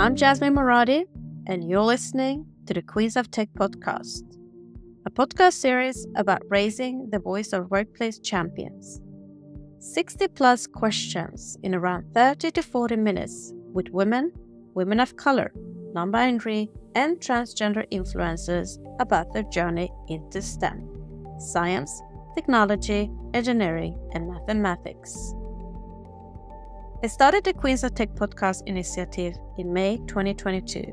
I'm Jasmine Moradi, and you're listening to the Queens of Tech podcast, a podcast series about raising the voice of workplace champions. 60 plus questions in around 30 to 40 minutes with women, women of color, non binary, and transgender influencers about their journey into STEM science, technology, engineering, and mathematics. I started the Queens of Tech podcast initiative in May 2022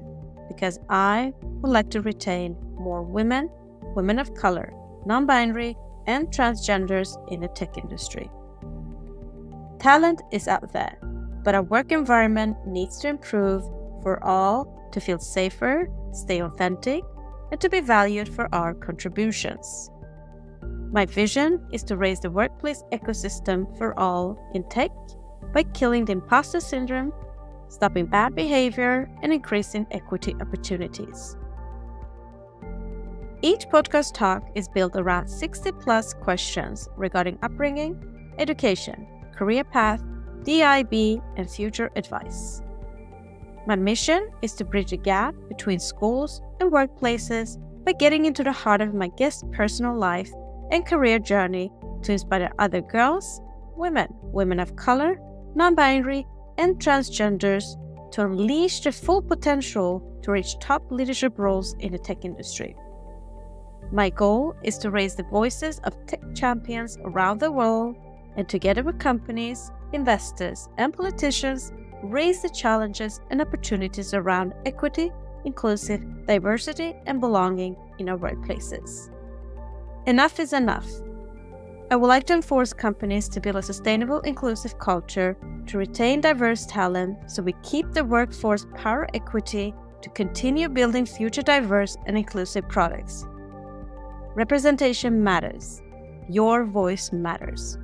because I would like to retain more women, women of color, non binary, and transgenders in the tech industry. Talent is out there, but our work environment needs to improve for all to feel safer, stay authentic, and to be valued for our contributions. My vision is to raise the workplace ecosystem for all in tech by killing the imposter syndrome, stopping bad behavior, and increasing equity opportunities. Each podcast talk is built around 60 plus questions regarding upbringing, education, career path, DIB, and future advice. My mission is to bridge the gap between schools and workplaces by getting into the heart of my guest's personal life and career journey to inspire other girls, women, women of color, non binary, and transgenders to unleash their full potential to reach top leadership roles in the tech industry. My goal is to raise the voices of tech champions around the world and, together with companies, investors, and politicians, raise the challenges and opportunities around equity, inclusive, diversity, and belonging in our workplaces. Enough is enough. I would like to enforce companies to build a sustainable, inclusive culture to retain diverse talent so we keep the workforce power equity to continue building future diverse and inclusive products. Representation matters. Your voice matters.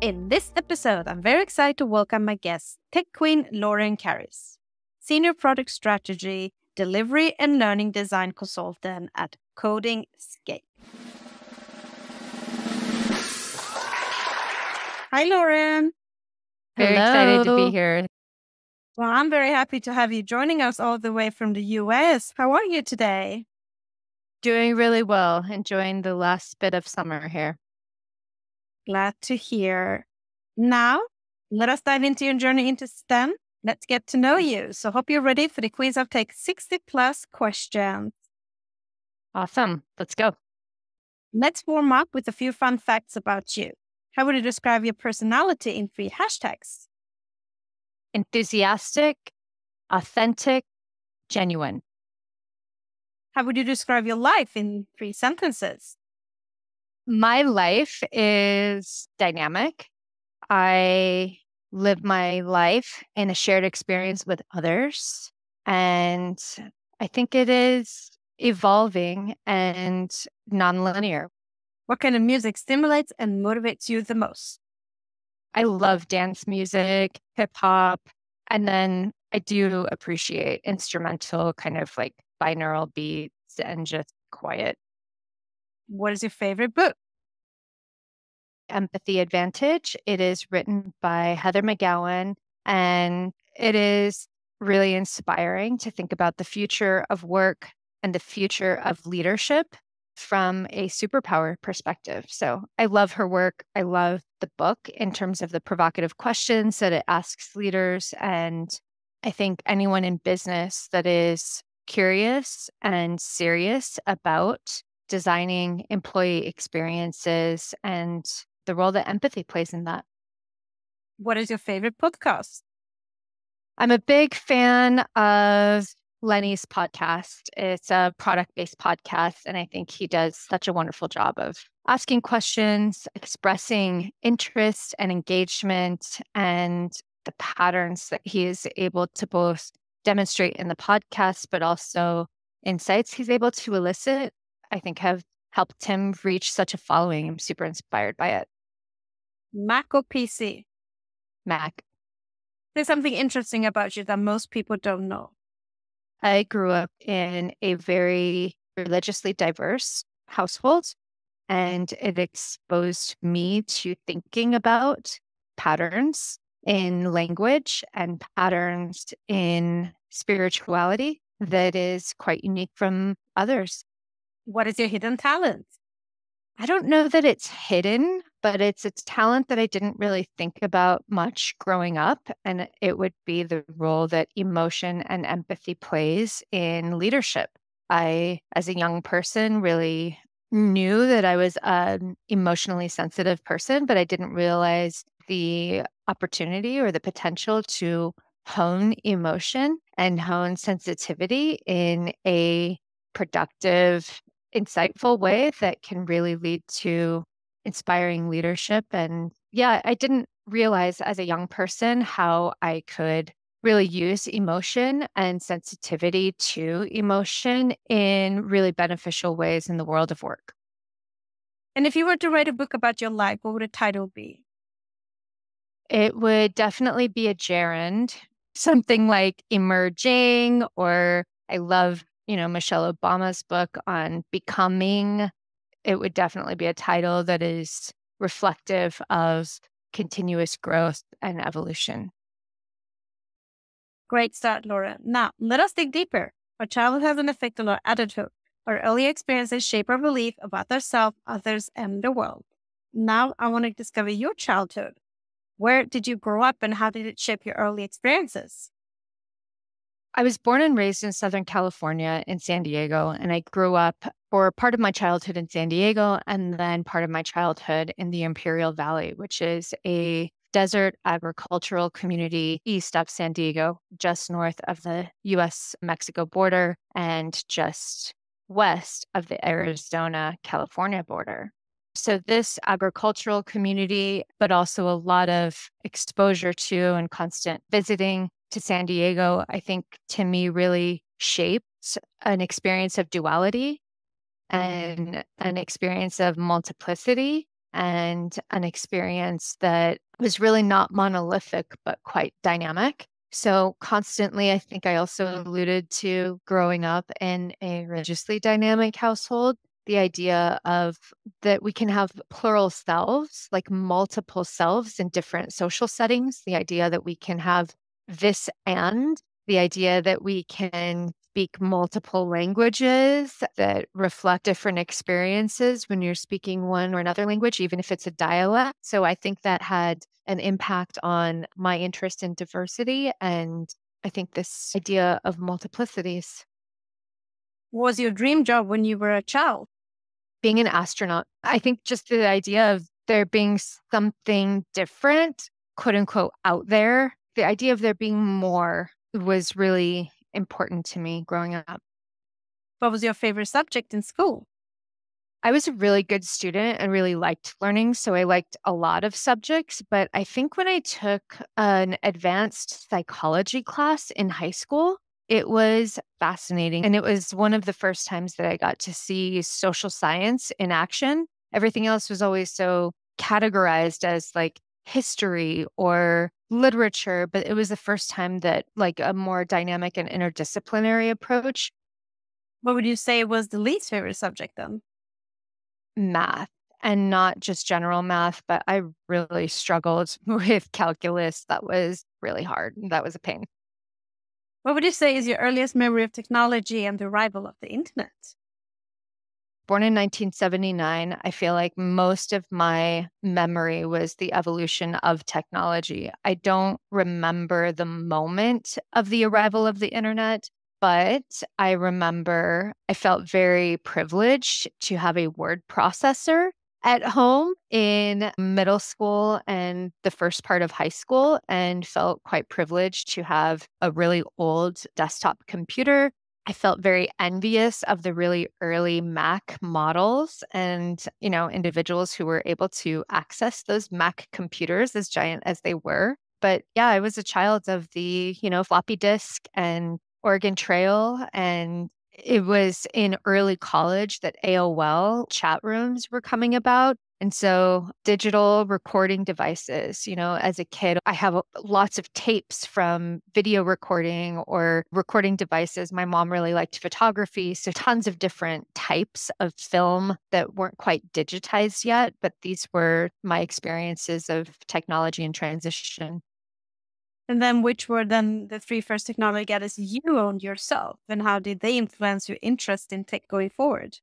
In this episode, I'm very excited to welcome my guest, Tech Queen Lauren Carris, Senior Product Strategy, Delivery and Learning Design Consultant at Coding Scape. Hi, Lauren. Very Hello. excited to be here. Well, I'm very happy to have you joining us all the way from the US. How are you today? Doing really well. Enjoying the last bit of summer here. Glad to hear. Now, let us dive into your journey into STEM. Let's get to know you. So, hope you're ready for the quiz of take 60 plus questions. Awesome. Let's go. Let's warm up with a few fun facts about you. How would you describe your personality in three hashtags? Enthusiastic, authentic, genuine. How would you describe your life in three sentences? My life is dynamic. I live my life in a shared experience with others. And I think it is evolving and nonlinear. What kind of music stimulates and motivates you the most? I love dance music, hip hop, and then I do appreciate instrumental kind of like binaural beats and just quiet. What is your favorite book? Empathy Advantage. It is written by Heather McGowan and it is really inspiring to think about the future of work and the future of leadership from a superpower perspective. So I love her work. I love the book in terms of the provocative questions that it asks leaders. And I think anyone in business that is curious and serious about designing employee experiences and the role that empathy plays in that. What is your favorite podcast? I'm a big fan of Lenny's podcast. It's a product based podcast. And I think he does such a wonderful job of asking questions, expressing interest and engagement, and the patterns that he is able to both demonstrate in the podcast, but also insights he's able to elicit, I think have helped him reach such a following. I'm super inspired by it. Mac or PC? Mac. There's something interesting about you that most people don't know. I grew up in a very religiously diverse household, and it exposed me to thinking about patterns in language and patterns in spirituality that is quite unique from others. What is your hidden talent? I don't know that it's hidden, but it's a talent that I didn't really think about much growing up. And it would be the role that emotion and empathy plays in leadership. I, as a young person, really knew that I was an emotionally sensitive person, but I didn't realize the opportunity or the potential to hone emotion and hone sensitivity in a productive, insightful way that can really lead to inspiring leadership. And yeah, I didn't realize as a young person how I could really use emotion and sensitivity to emotion in really beneficial ways in the world of work. And if you were to write a book about your life, what would the title be? It would definitely be a gerund, something like emerging, or I love, you know, Michelle Obama's book on becoming. It would definitely be a title that is reflective of continuous growth and evolution. Great start, Laura. Now, let us dig deeper. Our childhood has an effect on our adulthood. Our early experiences shape our belief about ourselves, others, and the world. Now, I want to discover your childhood. Where did you grow up and how did it shape your early experiences? I was born and raised in Southern California in San Diego, and I grew up for part of my childhood in San Diego and then part of my childhood in the Imperial Valley, which is a desert agricultural community east of San Diego, just north of the US Mexico border and just west of the Arizona California border. So, this agricultural community, but also a lot of exposure to and constant visiting to San Diego, I think to me really shaped an experience of duality Mm-hmm. and an experience of multiplicity and an experience that was really not monolithic, but quite dynamic. So, constantly, I think I also alluded to growing up in a religiously dynamic household the idea of that we can have plural selves, like multiple selves in different social settings, the idea that we can have this and the idea that we can speak multiple languages that reflect different experiences when you're speaking one or another language, even if it's a dialect. So I think that had an impact on my interest in diversity and I think this idea of multiplicities. What was your dream job when you were a child? being an astronaut. I think just the idea of there being something different, quote unquote, out there, the idea of there being more was really important to me growing up. What was your favorite subject in school? I was a really good student and really liked learning. So I liked a lot of subjects. But I think when I took an advanced psychology class in high school, it was fascinating. And it was one of the first times that I got to see social science in action. Everything else was always so categorized as like history or literature, but it was the first time that like a more dynamic and interdisciplinary approach. What would you say was the least favorite subject then? Math and not just general math, but I really struggled with calculus. That was really hard. That was a pain. What would you say is your earliest memory of technology and the arrival of the internet? Born in 1979, I feel like most of my memory was the evolution of technology. I don't remember the moment of the arrival of the internet, but I remember I felt very privileged to have a word processor at home in middle school and the first part of high school and felt quite privileged to have a really old desktop computer. I felt very envious of the really early Mac models and, you know, individuals who were able to access those Mac computers as giant as they were. But yeah, I was a child of the, you know, floppy disk and Oregon Trail and it was in early college that AOL chat rooms were coming about. And so, digital recording devices, you know, as a kid, I have uh, lots of tapes from video recording or recording devices. My mom really liked photography. So, tons of different types of film that weren't quite digitized yet. But these were my experiences of technology and transition. And then which were then the three first technology gadgets you owned yourself and how did they influence your interest in tech going forward?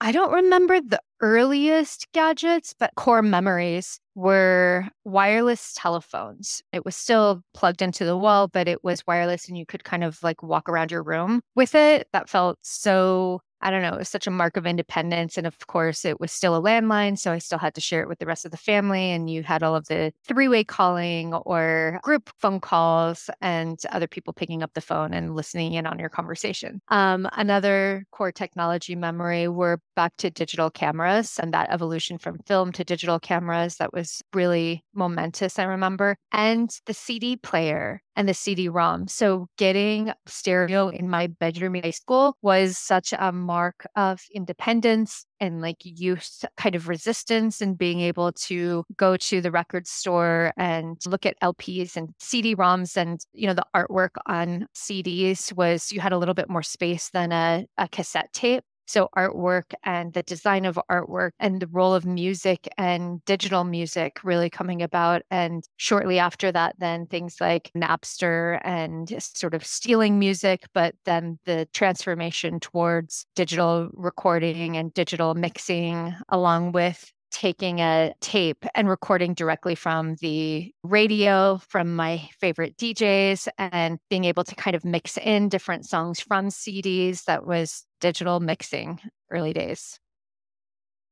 I don't remember the earliest gadgets, but core memories were wireless telephones. It was still plugged into the wall, but it was wireless and you could kind of like walk around your room with it. That felt so I don't know, it was such a mark of independence. And of course, it was still a landline. So I still had to share it with the rest of the family. And you had all of the three way calling or group phone calls and other people picking up the phone and listening in on your conversation. Um, another core technology memory were back to digital cameras and that evolution from film to digital cameras. That was really momentous, I remember. And the CD player and the CD-ROM. So getting stereo in my bedroom in high school was such a mark of independence and like youth kind of resistance and being able to go to the record store and look at LPs and CD-ROMs and you know the artwork on CDs was you had a little bit more space than a, a cassette tape. So, artwork and the design of artwork and the role of music and digital music really coming about. And shortly after that, then things like Napster and sort of stealing music, but then the transformation towards digital recording and digital mixing, along with taking a tape and recording directly from the radio from my favorite DJs and being able to kind of mix in different songs from CDs. That was digital mixing early days.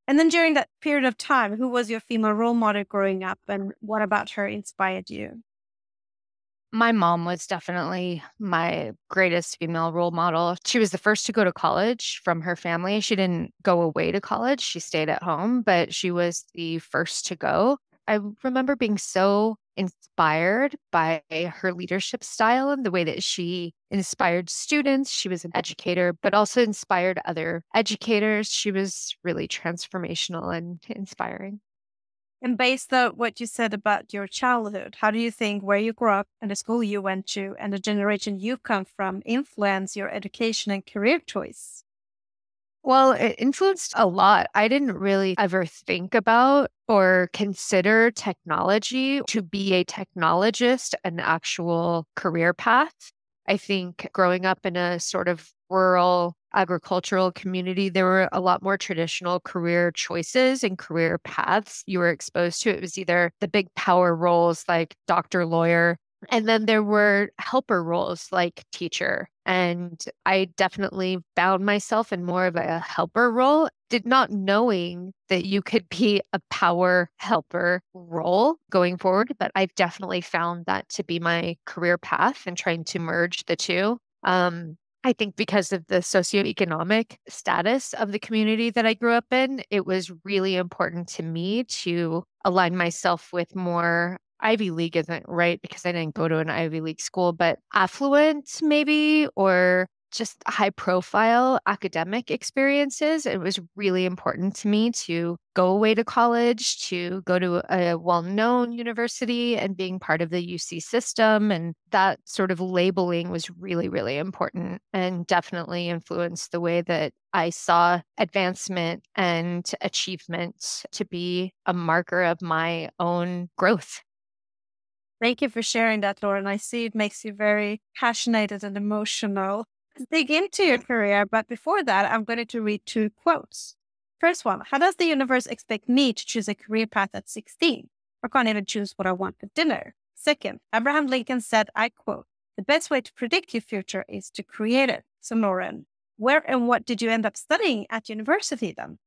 And then during that period of time, who was your female role model growing up and what about her inspired you? My mom was definitely my greatest female role model. She was the first to go to college from her family. She didn't go away to college, she stayed at home, but she was the first to go. I remember being so inspired by her leadership style and the way that she inspired students. She was an educator, but also inspired other educators. She was really transformational and inspiring. And based on what you said about your childhood, how do you think where you grew up and the school you went to and the generation you come from influence your education and career choice? Well, it influenced a lot. I didn't really ever think about or consider technology to be a technologist an actual career path. I think growing up in a sort of rural agricultural community, there were a lot more traditional career choices and career paths you were exposed to. It was either the big power roles like doctor, lawyer, and then there were helper roles like teacher. And I definitely found myself in more of a helper role, did not knowing that you could be a power helper role going forward. But I've definitely found that to be my career path and trying to merge the two. Um, I think because of the socioeconomic status of the community that I grew up in, it was really important to me to align myself with more Ivy League isn't right? Because I didn't go to an Ivy League school, but affluent maybe or just high profile academic experiences. It was really important to me to go away to college, to go to a well known university and being part of the UC system. And that sort of labeling was really, really important and definitely influenced the way that I saw advancement and achievement to be a marker of my own growth. Thank you for sharing that, Lauren. I see it makes you very passionate and emotional dig into your career, but before that, I'm going to read two quotes. First one How does the universe expect me to choose a career path at 16? I can't even choose what I want for dinner. Second, Abraham Lincoln said, I quote, the best way to predict your future is to create it. So, Lauren, where and what did you end up studying at university then?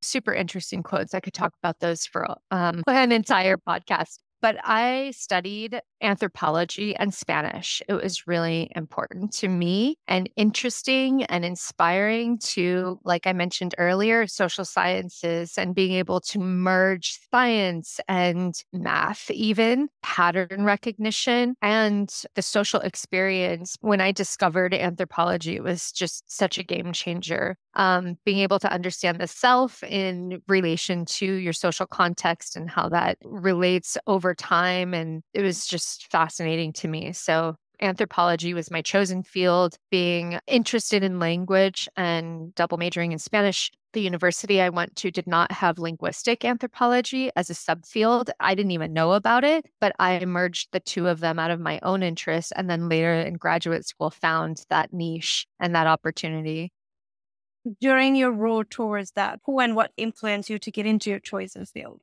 Super interesting quotes. I could talk about those for um, an entire podcast but I studied anthropology and Spanish. It was really important to me and interesting and inspiring to, like I mentioned earlier, social sciences and being able to merge science and math, even pattern recognition and the social experience. When I discovered anthropology, it was just such a game changer. Um, being able to understand the self in relation to your social context and how that relates over time. And it was just fascinating to me. So anthropology was my chosen field, being interested in language and double majoring in Spanish. The university I went to did not have linguistic anthropology as a subfield. I didn't even know about it, but I merged the two of them out of my own interest. And then later in graduate school, found that niche and that opportunity. During your road towards that, who and what influenced you to get into your chosen field?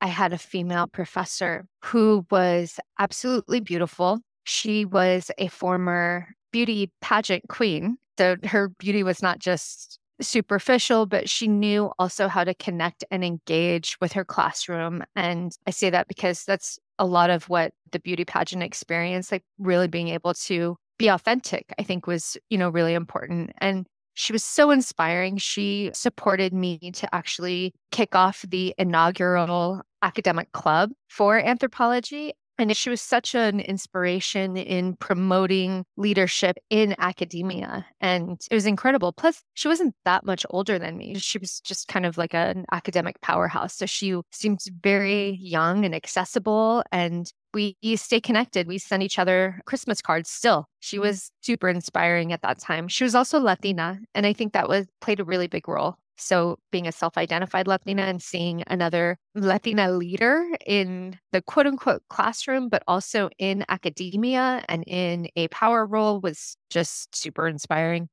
I had a female professor who was absolutely beautiful. She was a former beauty pageant queen. So her beauty was not just superficial, but she knew also how to connect and engage with her classroom. And I say that because that's a lot of what the beauty pageant experience, like really being able to be authentic, I think was, you know, really important. And she was so inspiring. She supported me to actually kick off the inaugural academic club for anthropology. And she was such an inspiration in promoting leadership in academia. And it was incredible. Plus, she wasn't that much older than me. She was just kind of like an academic powerhouse. So she seemed very young and accessible. And we stay connected. We send each other Christmas cards still. She mm. was super inspiring at that time. She was also Latina. And I think that was played a really big role so, being a self identified Latina and seeing another Latina leader in the quote unquote classroom, but also in academia and in a power role was just super inspiring.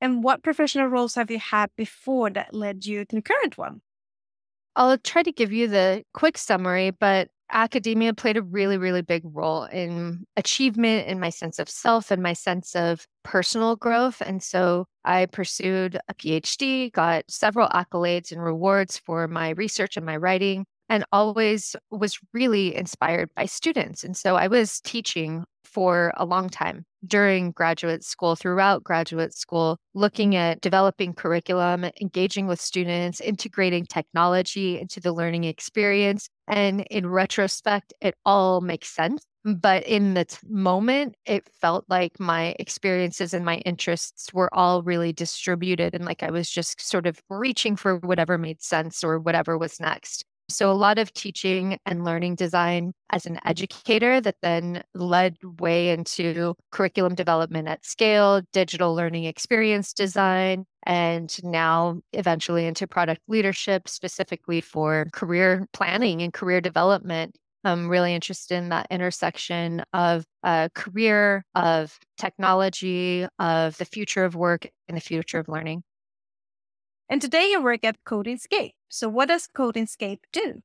And what professional roles have you had before that led you to the current one? I'll try to give you the quick summary, but academia played a really, really big role in achievement, in my sense of self, and my sense of personal growth. And so I pursued a PhD, got several accolades and rewards for my research and my writing, and always was really inspired by students. And so I was teaching for a long time during graduate school, throughout graduate school, looking at developing curriculum, engaging with students, integrating technology into the learning experience. And in retrospect, it all makes sense. But in the t- moment, it felt like my experiences and my interests were all really distributed and like I was just sort of reaching for whatever made sense or whatever was next. So, a lot of teaching and learning design as an educator that then led way into curriculum development at scale, digital learning experience design, and now eventually into product leadership, specifically for career planning and career development. I'm really interested in that intersection of uh, career, of technology, of the future of work, and the future of learning. And today you work at Codingscape. So, what does Codingscape do?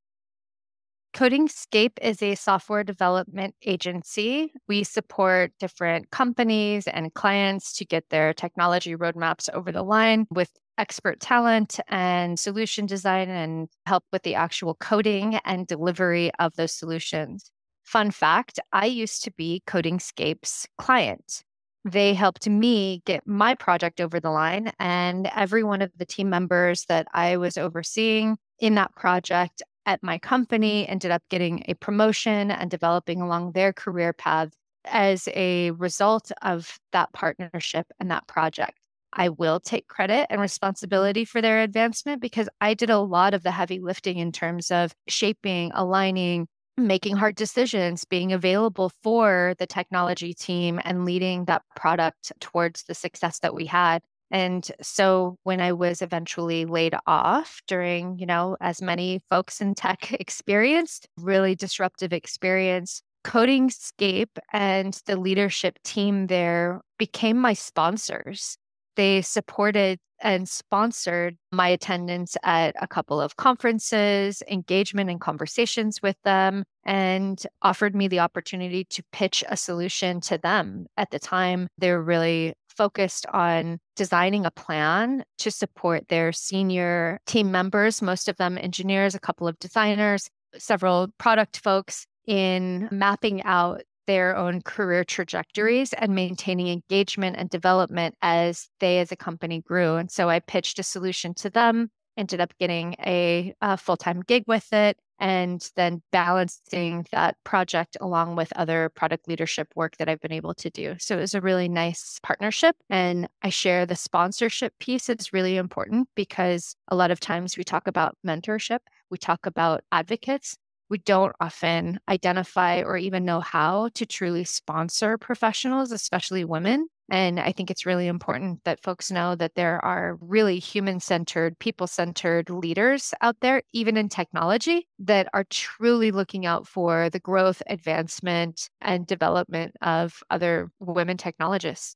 Codingscape is a software development agency. We support different companies and clients to get their technology roadmaps over the line with expert talent and solution design and help with the actual coding and delivery of those solutions. Fun fact I used to be Codingscape's client they helped me get my project over the line. And every one of the team members that I was overseeing in that project at my company ended up getting a promotion and developing along their career path as a result of that partnership and that project. I will take credit and responsibility for their advancement because I did a lot of the heavy lifting in terms of shaping, aligning, making hard decisions, being available for the technology team and leading that product towards the success that we had. And so when I was eventually laid off during, you know, as many folks in tech experienced, really disruptive experience, Codingscape and the leadership team there became my sponsors. They supported and sponsored my attendance at a couple of conferences, engagement and conversations with them, and offered me the opportunity to pitch a solution to them. At the time, they were really focused on designing a plan to support their senior team members, most of them engineers, a couple of designers, several product folks, in mapping out their own career trajectories and maintaining engagement and development as they as a company grew. And so I pitched a solution to them, ended up getting a, a full time gig with it, and then balancing that project along with other product leadership work that I've been able to do. So it was a really nice partnership. And I share the sponsorship piece. It's really important because a lot of times we talk about mentorship, we talk about advocates, we don't often identify or even know how to truly sponsor professionals, especially women. And I think it's really important that folks know that there are really human centered, people centered leaders out there, even in technology, that are truly looking out for the growth, advancement, and development of other women technologists.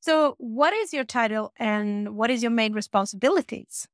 So, what is your title and what is your main responsibilities?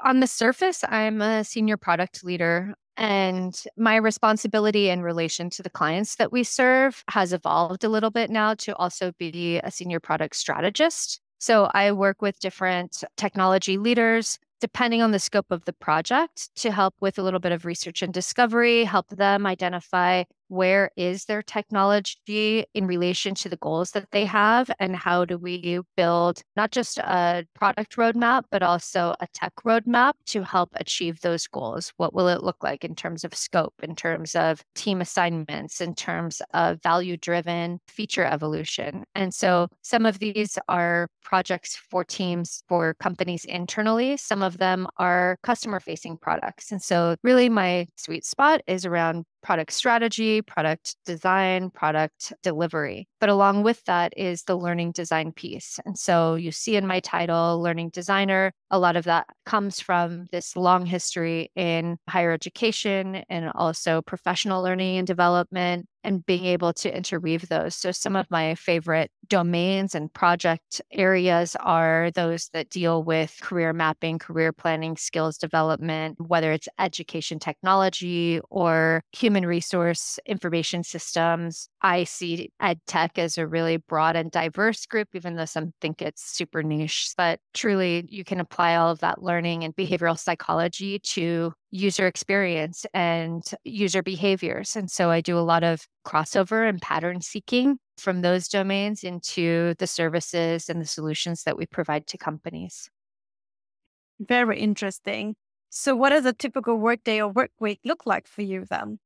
On the surface, I'm a senior product leader and my responsibility in relation to the clients that we serve has evolved a little bit now to also be a senior product strategist. So I work with different technology leaders depending on the scope of the project to help with a little bit of research and discovery, help them identify where is their technology in relation to the goals that they have and how do we build not just a product roadmap but also a tech roadmap to help achieve those goals? What will it look like in terms of scope in terms of team assignments in terms of value driven feature evolution? And so some of these are projects for teams for companies internally. Some of them are customer facing products. And so really my sweet spot is around product strategy, product design, product delivery. But along with that is the learning design piece. And so you see in my title, learning designer, a lot of that comes from this long history in higher education and also professional learning and development and being able to interweave those. So, some of my favorite domains and project areas are those that deal with career mapping, career planning, skills development, whether it's education technology or human resource information systems. I see ed tech as a really broad and diverse group, even though some think it's super niche. But truly, you can apply all of that learning and behavioral psychology to user experience and user behaviors. And so I do a lot of crossover and pattern seeking from those domains into the services and the solutions that we provide to companies. Very interesting. So, what does a typical workday or work week look like for you then?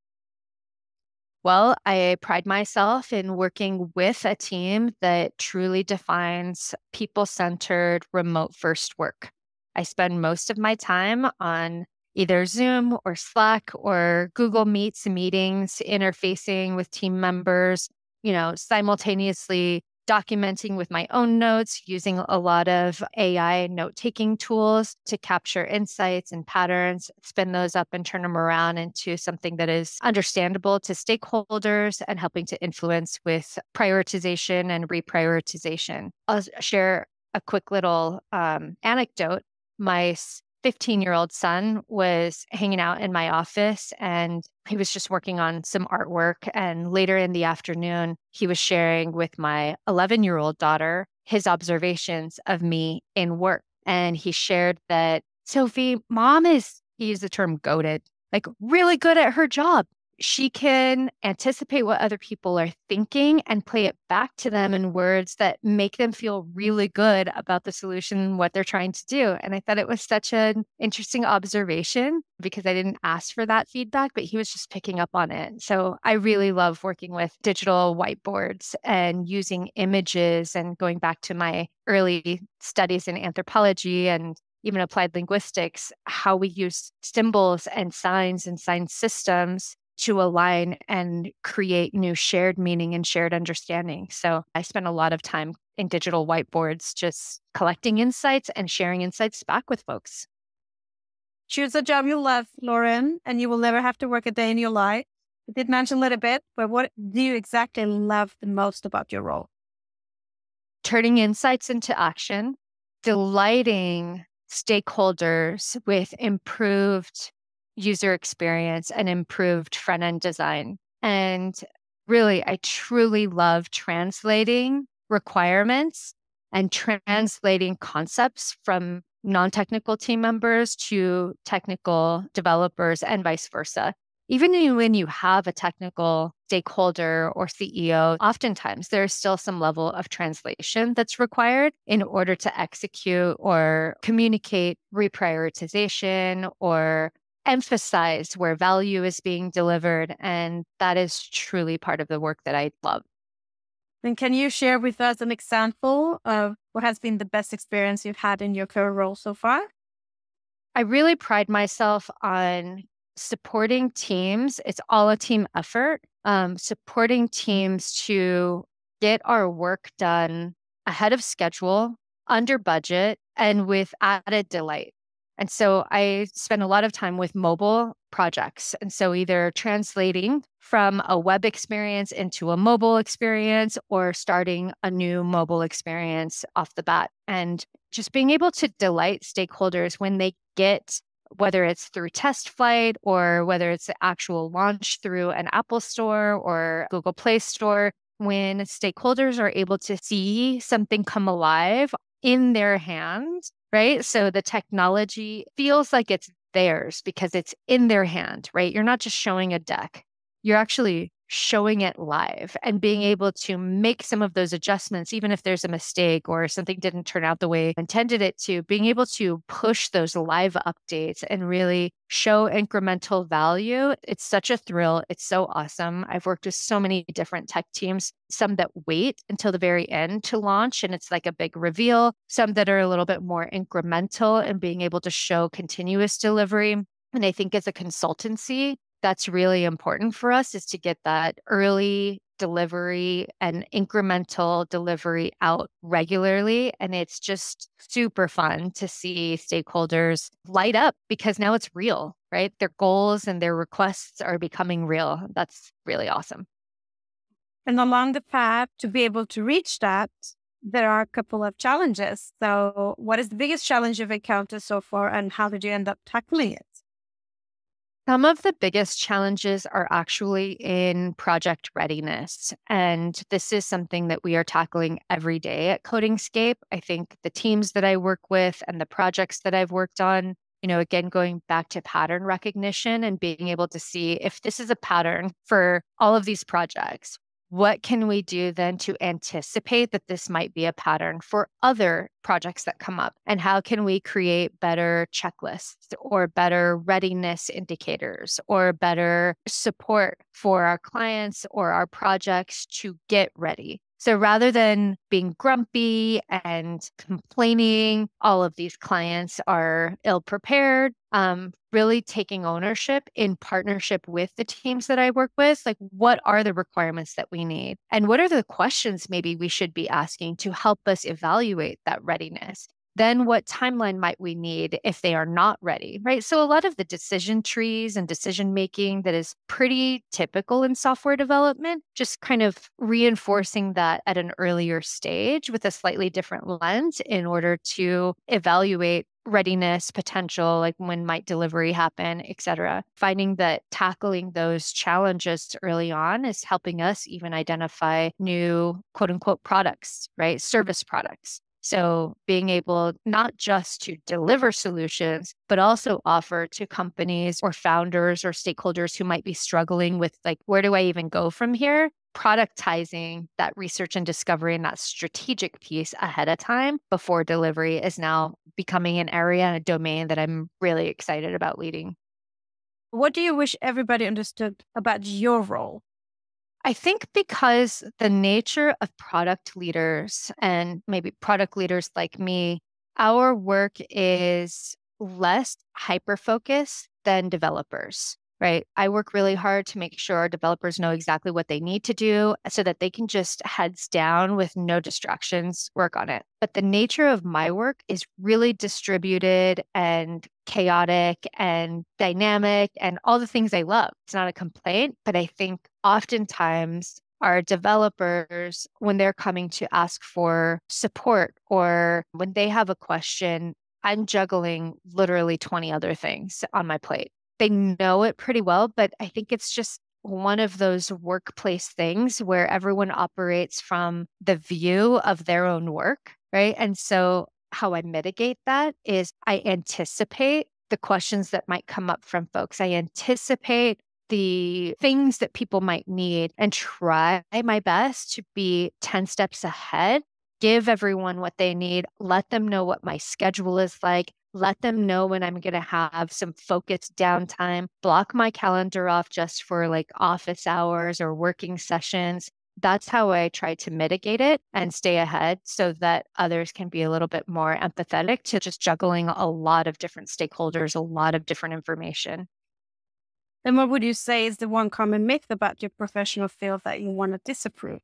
Well, I pride myself in working with a team that truly defines people centered, remote first work. I spend most of my time on either Zoom or Slack or Google Meets meetings, interfacing with team members, you know, simultaneously documenting with my own notes, using a lot of AI note taking tools to capture insights and patterns, spin those up and turn them around into something that is understandable to stakeholders and helping to influence with prioritization and reprioritization. I'll share a quick little um, anecdote. My 15 year old son was hanging out in my office and he was just working on some artwork. And later in the afternoon, he was sharing with my 11 year old daughter his observations of me in work. And he shared that Sophie, mom is, he used the term GOATed, like really good at her job she can anticipate what other people are thinking and play it back to them in words that make them feel really good about the solution, what they're trying to do. And I thought it was such an interesting observation because I didn't ask for that feedback, but he was just picking up on it. So I really love working with digital whiteboards and using images and going back to my early studies in anthropology and even applied linguistics, how we use symbols and signs and sign systems to align and create new shared meaning and shared understanding. So I spent a lot of time in digital whiteboards just collecting insights and sharing insights back with folks. Choose a job you love, Lauren, and you will never have to work a day in your life. I did mention a little bit, but what do you exactly love the most about your role? Turning insights into action, delighting stakeholders with improved user experience and improved front end design. And really, I truly love translating requirements and translating concepts from non technical team members to technical developers and vice versa. Even when you have a technical stakeholder or CEO, oftentimes there's still some level of translation that's required in order to execute or communicate reprioritization or emphasize where value is being delivered. And that is truly part of the work that I love. And can you share with us an example of what has been the best experience you've had in your current role so far? I really pride myself on supporting teams, it's all a team effort, um, supporting teams to get our work done ahead of schedule, under budget, and with added delight. And so I spend a lot of time with mobile projects. And so either translating from a web experience into a mobile experience or starting a new mobile experience off the bat. And just being able to delight stakeholders when they get whether it's through TestFlight or whether it's the actual launch through an Apple store or Google Play store, when stakeholders are able to see something come alive in their hands, right? So the technology feels like it's theirs because it's in their hand, right? You're not just showing a deck, you're actually showing it live and being mm-hmm. able to make some of those adjustments, even if there's a mistake or something didn't turn out the way intended it to, being able to push those live updates and really show incremental value. It's such a thrill. It's so awesome. I've worked with so many different tech teams, some that wait until the very end to launch and it's like a big reveal, some that are a little bit more incremental and being able to show continuous delivery. And I think as a consultancy, that's really important for us is to get that early delivery and incremental delivery out regularly. And it's just super fun to see stakeholders light up because now it's real, right? Their goals and their requests are becoming real. That's really awesome. And along the path to be able to reach that, there are a couple of challenges. So, what is the biggest challenge you've encountered so far, and how did you end up tackling it? Some of the biggest challenges are actually in project readiness. And this is something that we are tackling every day at Codingscape. I think the teams that I work with and the projects that I've worked on, you know, again, going back to pattern recognition and being able to see if this is a pattern for all of these projects, what can we do then to anticipate that this might be a pattern for other projects that come up? And how can we create better checklists or better readiness indicators or better support for our clients or our projects to get ready? So rather than being grumpy and complaining, all of these clients are ill prepared. Um, really taking ownership in partnership with the teams that I work with. Like, what are the requirements that we need? And what are the questions maybe we should be asking to help us evaluate that readiness? Then what timeline might we need if they are not ready, right? So, a lot of the decision trees and decision making that is pretty typical in software development, just kind of reinforcing that at an earlier stage with a slightly different lens in order to evaluate readiness potential like when might delivery happen et cetera. Finding that tackling those challenges early on is helping us even identify new quote unquote products right? Service products so, being able not just to deliver solutions, but also offer to companies or founders or stakeholders who might be struggling with, like, where do I even go from here? Productizing that research and discovery and that strategic piece ahead of time before delivery is now becoming an area and a domain that I'm really excited about leading. What do you wish everybody understood about your role I think because the nature of product leaders and maybe product leaders like me, our work is less hyper focused than developers right? I work really hard to make sure our developers know exactly what they need to do so that they can just heads down with no distractions work on it. But the nature of my work is really distributed and chaotic and dynamic and all the things I love. It's not a complaint, but I think oftentimes our developers, when they're coming to ask for support or when they have a question, I'm juggling literally 20 other things on my plate they know it pretty well, but I think it's just one of those workplace things where everyone operates from the view of their own work, right? And so, how I mitigate that is I anticipate the questions that might come up from folks. I anticipate the things that people might need and try my best to be 10 steps ahead, give everyone what they need, let them know what my schedule is like, let them know when I'm going to have some focused downtime, block my calendar off just for like office hours or working sessions. That's how I try to mitigate it and stay ahead so that others can be a little bit more empathetic to just juggling a lot of different stakeholders, a lot of different information. And what would you say is the one common myth about your professional field that you want to disapprove?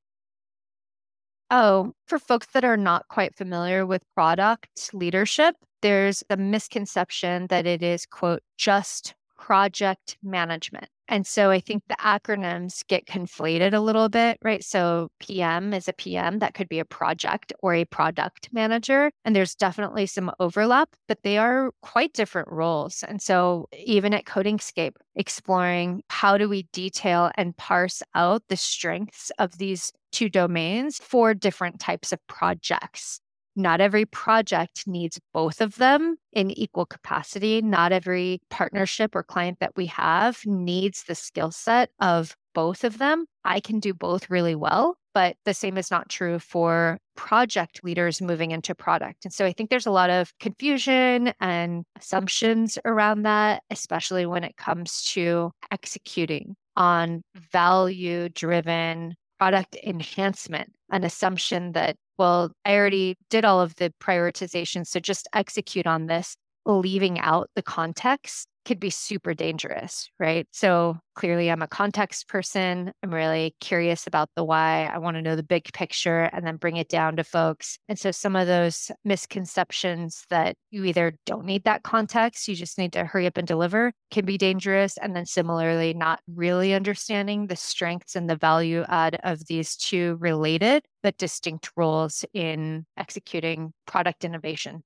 Oh, for folks that are not quite familiar with product leadership, there's a misconception that it is, quote, just project management. And so I think the acronyms get conflated a little bit, right? So PM is a PM, that could be a project or a product manager. And there's definitely some overlap, but they are quite different roles. And so even at Codingscape, exploring how do we detail and parse out the strengths of these two domains for different types of projects. Not every project needs both of them in equal capacity. Not every partnership or client that we have needs the skill set of both of them. I can do both really well, but the same is not true for project leaders moving into product. And so I think there's a lot of confusion and assumptions around that, especially when it comes to executing on value driven product enhancement, an assumption that well, I already did all of the prioritization. So just execute on this, leaving out the context could be super dangerous, right? So clearly, I'm a context person. I'm really curious about the why. I want to know the big picture and then bring it down to folks. And so, some of those misconceptions that you either don't need that context, you just need to hurry up and deliver, can be dangerous. And then, similarly, not really understanding the strengths and the value add of these two related but distinct roles in executing product innovation.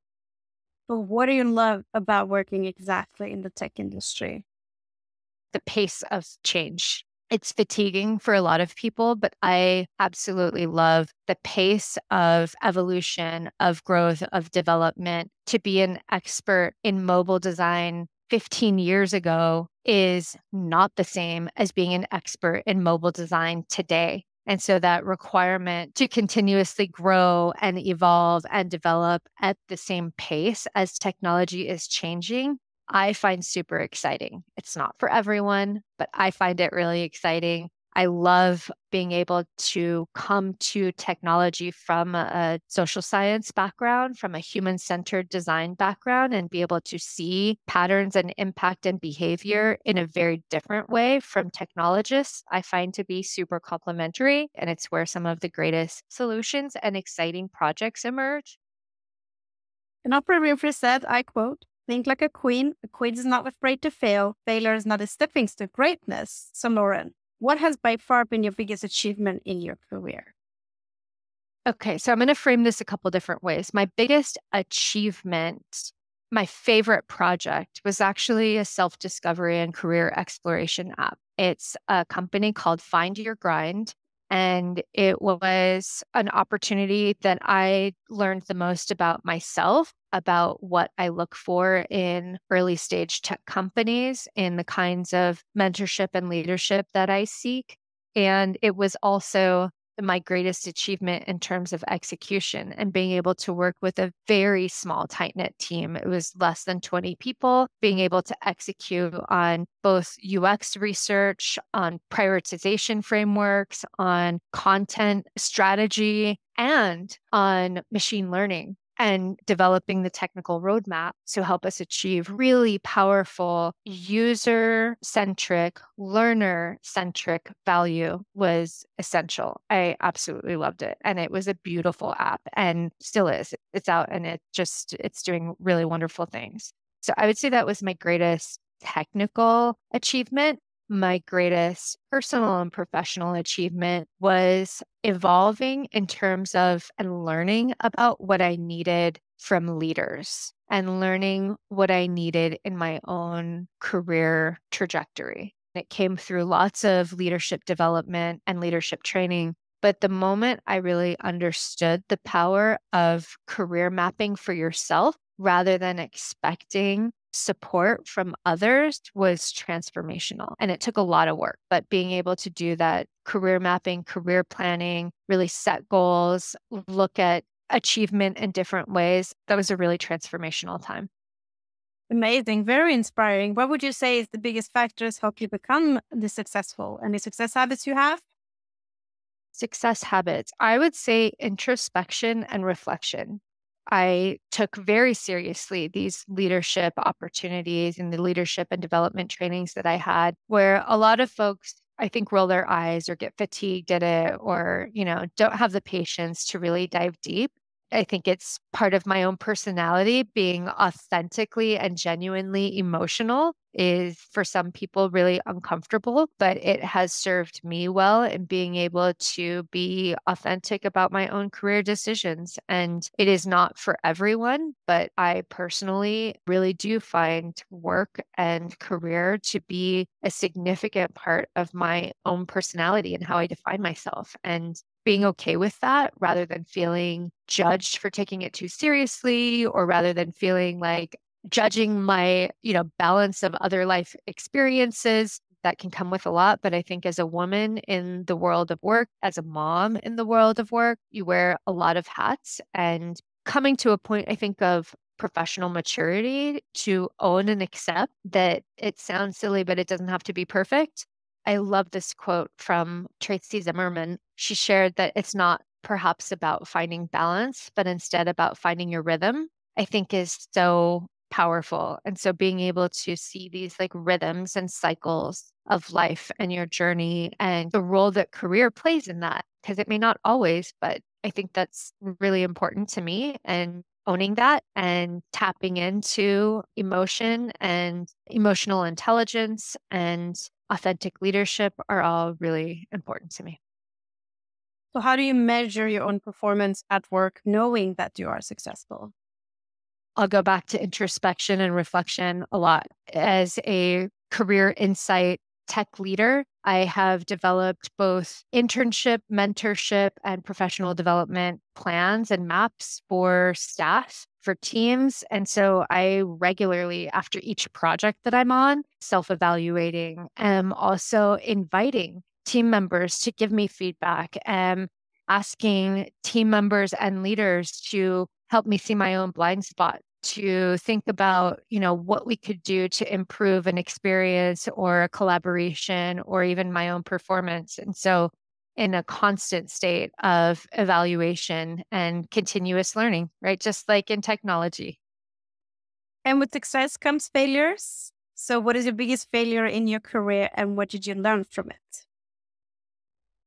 But what do you love about working exactly in the tech industry? The pace of change. It's fatiguing for a lot of people, but I absolutely love the pace of evolution, of growth, of development. To be an expert in mobile design 15 years ago is not the same as being an expert in mobile design today. And so that requirement to continuously grow and evolve and develop at the same pace as technology is changing, I find super exciting. It's not for everyone, but I find it really exciting. I love being able to come to technology from a social science background, from a human centered design background, and be able to see patterns and impact and behavior in a very different way from technologists. I find to be super complementary, and it's where some of the greatest solutions and exciting projects emerge. And Oprah Winfrey said, I quote, Think like a queen. A queen is not afraid to fail. Failure is not a stepping stone to greatness. So, Lauren, what has by far been your biggest achievement in your career? Okay, so I'm going to frame this a couple different ways. My biggest achievement, my favorite project was actually a self discovery and career exploration app. It's a company called Find Your Grind. And it was an opportunity that I learned the most about myself, about what I look for in early stage tech companies, in the kinds of mentorship and leadership that I seek. And it was also my greatest achievement in terms of execution and being able to work with a very small, tight knit team. It was less than 20 people, being able to execute on both UX research, on prioritization frameworks, on content strategy, and on machine learning and developing the technical roadmap to help us achieve really powerful user centric, learner centric value was essential. I absolutely loved it. And it was a beautiful app and still is. It's out and it just, it's doing really wonderful things. So I would say that was my greatest technical achievement my greatest personal and professional achievement was evolving in terms of and learning about what I needed from leaders and learning what I needed in my own career trajectory. It came through lots of leadership development and leadership training. But the moment I really understood the power of career mapping for yourself rather than expecting support from others was transformational. And it took a lot of work, but being able to do that career mapping, career planning, really set goals, look at achievement in different ways, that was a really transformational time. Amazing, very inspiring. What would you say is the biggest factors help you become the successful? Any success habits you have? Success habits. I would say introspection and reflection. I took very seriously these leadership opportunities and the leadership and development trainings that I had, where a lot of folks I think roll their eyes or get fatigued at it or, you know, don't have the patience to really dive deep. I think it's part of my own personality being authentically and genuinely emotional is for some people really uncomfortable, but it has served me well in being able to be authentic about my own career decisions. And it is not for everyone, but I personally really do find work and career to be a significant part of my own personality and how I define myself. And being okay with that rather than feeling judged for taking it too seriously or rather than feeling like judging my, you know, balance of other life experiences that can come with a lot. But I think as a woman in the world of work, as a mom in the world of work, you wear a lot of hats and coming to a point, I think, of professional maturity to own and accept that it sounds silly, but it doesn't have to be perfect. I love this quote from Tracy Zimmerman. She shared that it's not perhaps about finding balance, but instead about finding your rhythm, I think is so powerful. And so being able to see these like rhythms and cycles of life and your journey and the role that career plays in that, because it may not always, but I think that's really important to me. And owning that and tapping into emotion and emotional intelligence and authentic leadership are all really important to me. So, how do you measure your own performance at work knowing that you are successful? I'll go back to introspection and reflection a lot. As a career insight tech leader, I have developed both internship, mentorship, and professional development plans and maps for staff, for teams. And so I regularly, after each project that I'm on, self evaluating, am also inviting team members to give me feedback and asking team members and leaders to help me see my own blind spot to think about, you know, what we could do to improve an experience or a collaboration or even my own performance. And so in a constant state of evaluation and continuous learning, right? Just like in technology. And with success comes failures. So, what is your biggest failure in your career and what did you learn from it?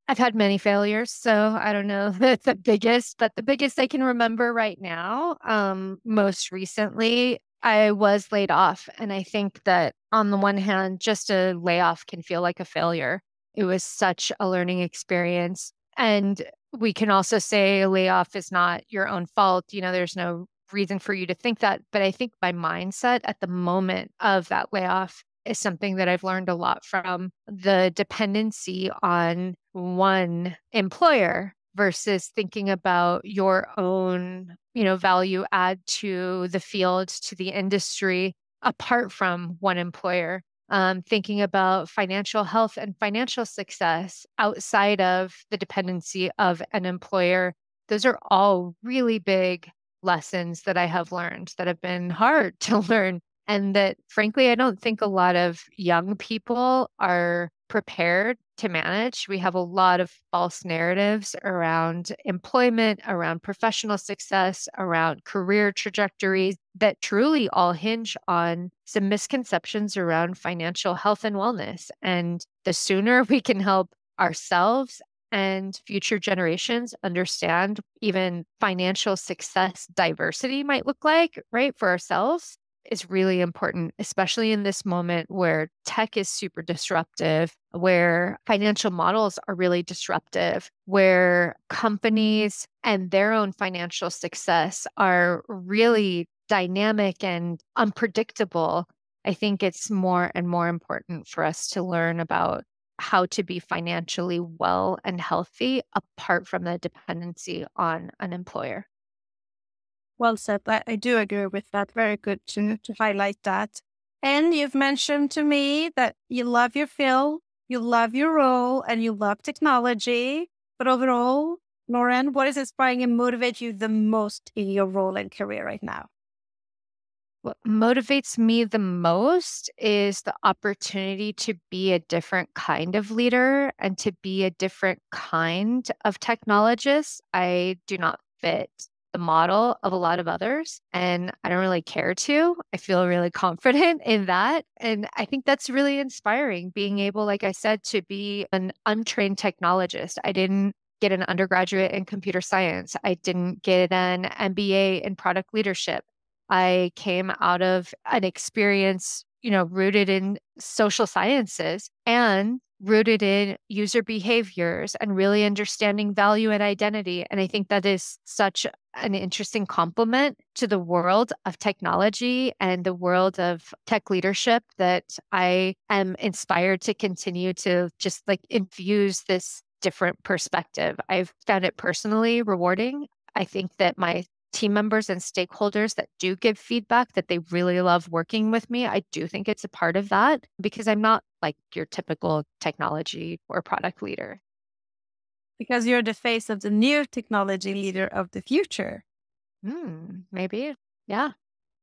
I've had many failures, so I don't know the, the biggest, but the biggest I can remember right now, um, most recently, I was laid off. And I think that on the one hand, just a layoff can feel like a failure. It was such a learning experience. And we can also say layoff is not your own fault. You know, there's no reason for you to think that. But I think my mindset at the moment of that layoff is something that I've learned a lot from the dependency on one employer versus thinking about your own, you know, value add to the field, to the industry apart from one employer. Um, thinking about financial health and financial success outside of the dependency of an employer. Those are all really big lessons that I have learned that have been hard to learn and that frankly, I don't think a lot of young people are prepared to manage. We have a lot of false narratives around employment, around professional success, around career trajectories that truly all hinge on some misconceptions around financial health and wellness. And the sooner we can help ourselves and future generations understand even financial success diversity might look like, right, for ourselves, is really important, especially in this moment where tech is super disruptive, where financial models are really disruptive, where companies and their own financial success are really dynamic and unpredictable. I think it's more and more important for us to learn about how to be financially well and healthy apart from the dependency on an employer. Well said. I, I do agree with that. Very good to, to highlight that. And you've mentioned to me that you love your field, you love your role, and you love technology. But overall, Lauren, what is inspiring and motivate you the most in your role and career right now? What motivates me the most is the opportunity to be a different kind of leader and to be a different kind of technologist. I do not fit the model of a lot of others. And I don't really care to. I feel really confident in that. And I think that's really inspiring being able, like I said, to be an untrained technologist. I didn't get an undergraduate in computer science, I didn't get an MBA in product leadership. I came out of an experience, you know, rooted in social sciences and rooted in user behaviors and really understanding value and identity. And I think that is such an interesting complement to the world of technology and the world of tech leadership that I am inspired to continue to just like infuse this different perspective. I've found it personally rewarding. I think that my team members and stakeholders that do give feedback that they really love working with me. I do think it's a part of that because I'm not like your typical technology or product leader. Because you're the face of the new technology leader of the future. Hmm, maybe. Yeah.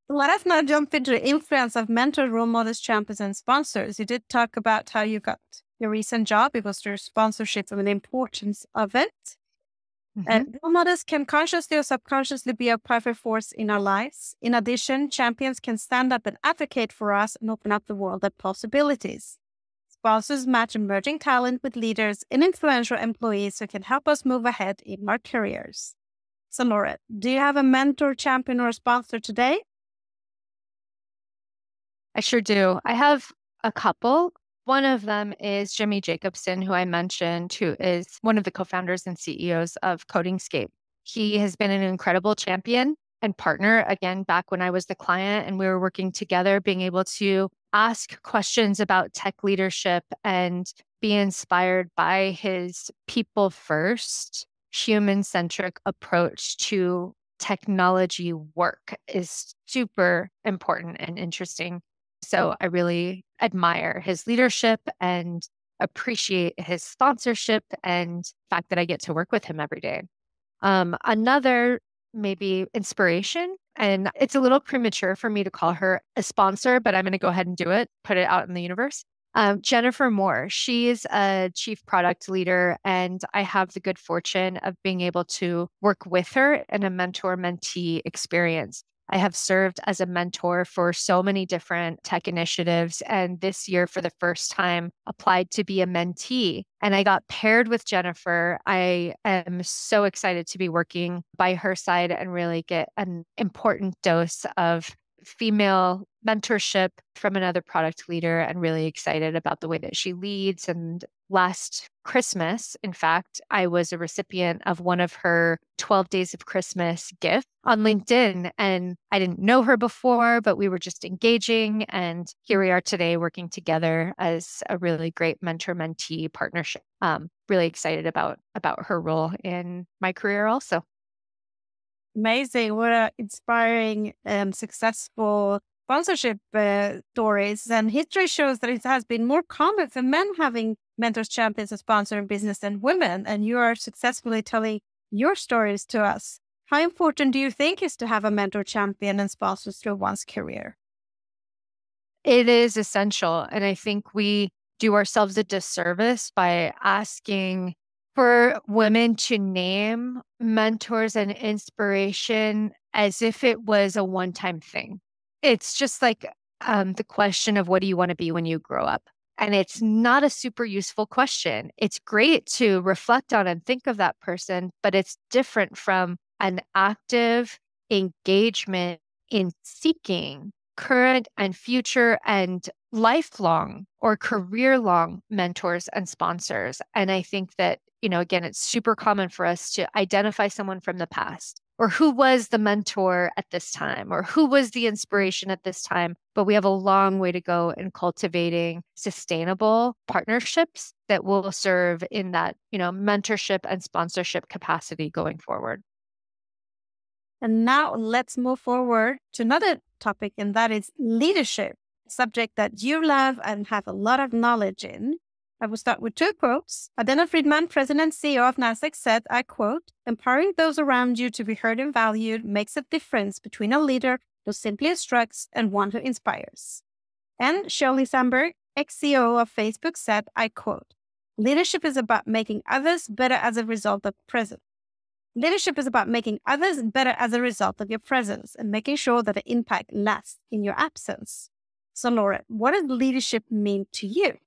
Let us now jump into the influence of mentor, role models, champions, and sponsors. You did talk about how you got your recent job. It was through sponsorship and the importance of it. Mm-hmm. And role models can consciously or subconsciously be a powerful force in our lives. In addition, champions can stand up and advocate for us and open up the world of possibilities. Sponsors match emerging talent with leaders and influential employees who can help us move ahead in our careers. So, Laura, do you have a mentor, champion, or sponsor today? I sure do. I have a couple. One of them is Jimmy Jacobson, who I mentioned, who is one of the co founders and CEOs of Codingscape. He has been an incredible champion and partner, again, back when I was the client and we were working together, being able to ask questions about tech leadership and be inspired by his people first, human centric approach to technology work is super important and interesting. So I really admire his leadership and appreciate his sponsorship and fact that I get to work with him every day. Um, another maybe inspiration, and it's a little premature for me to call her a sponsor, but I'm going to go ahead and do it, put it out in the universe. Um, Jennifer Moore, she's a chief product leader, and I have the good fortune of being able to work with her in a mentor mentee experience. I have served as a mentor for so many different tech initiatives. And this year, for the first time, applied to be a mentee. And I got paired with Jennifer. I am so excited to be working by her side and really get an important dose of female mentorship from another product leader and really excited about the way that she leads and last Christmas, in fact, I was a recipient of one of her 12 days of Christmas gifts on LinkedIn. And I didn't know her before, but we were just engaging. And here we are today working together as a really great mentor mentee partnership. Um, really excited about about her role in my career also. Amazing. What an inspiring and successful sponsorship uh, stories. And history shows that it has been more common for men having mentors, champions, and sponsor in business than women. And you are successfully telling your stories to us. How important do you think is to have a mentor, champion, and sponsor through one's career? It is essential. And I think we do ourselves a disservice by asking for women to name mentors and inspiration as if it was a one time thing. It's just like um, the question of what do you want to be when you grow up? And it's not a super useful question. It's great to reflect on and think of that person, but it's different from an active engagement in seeking current and future and lifelong or career long mentors and sponsors. And I think that, you know, again, it's super common for us to identify someone from the past or who was the mentor at this time or who was the inspiration at this time but we have a long way to go in cultivating sustainable partnerships that will serve in that you know mentorship and sponsorship capacity going forward. And now let's move forward to another topic and that is leadership subject that you love and have a lot of knowledge in I will start with two quotes. Adena Friedman, President and CEO of NASDAQ, said, I quote, empowering those around you to be heard and valued makes a difference between a leader who simply instructs and one who inspires. And Sheryl Sandberg, ex-CEO of Facebook, said, I quote, leadership is about making others better as a result of presence. Leadership is about making others better as a result of your presence and making sure that the impact lasts in your absence. So, Laura, what does leadership mean to you?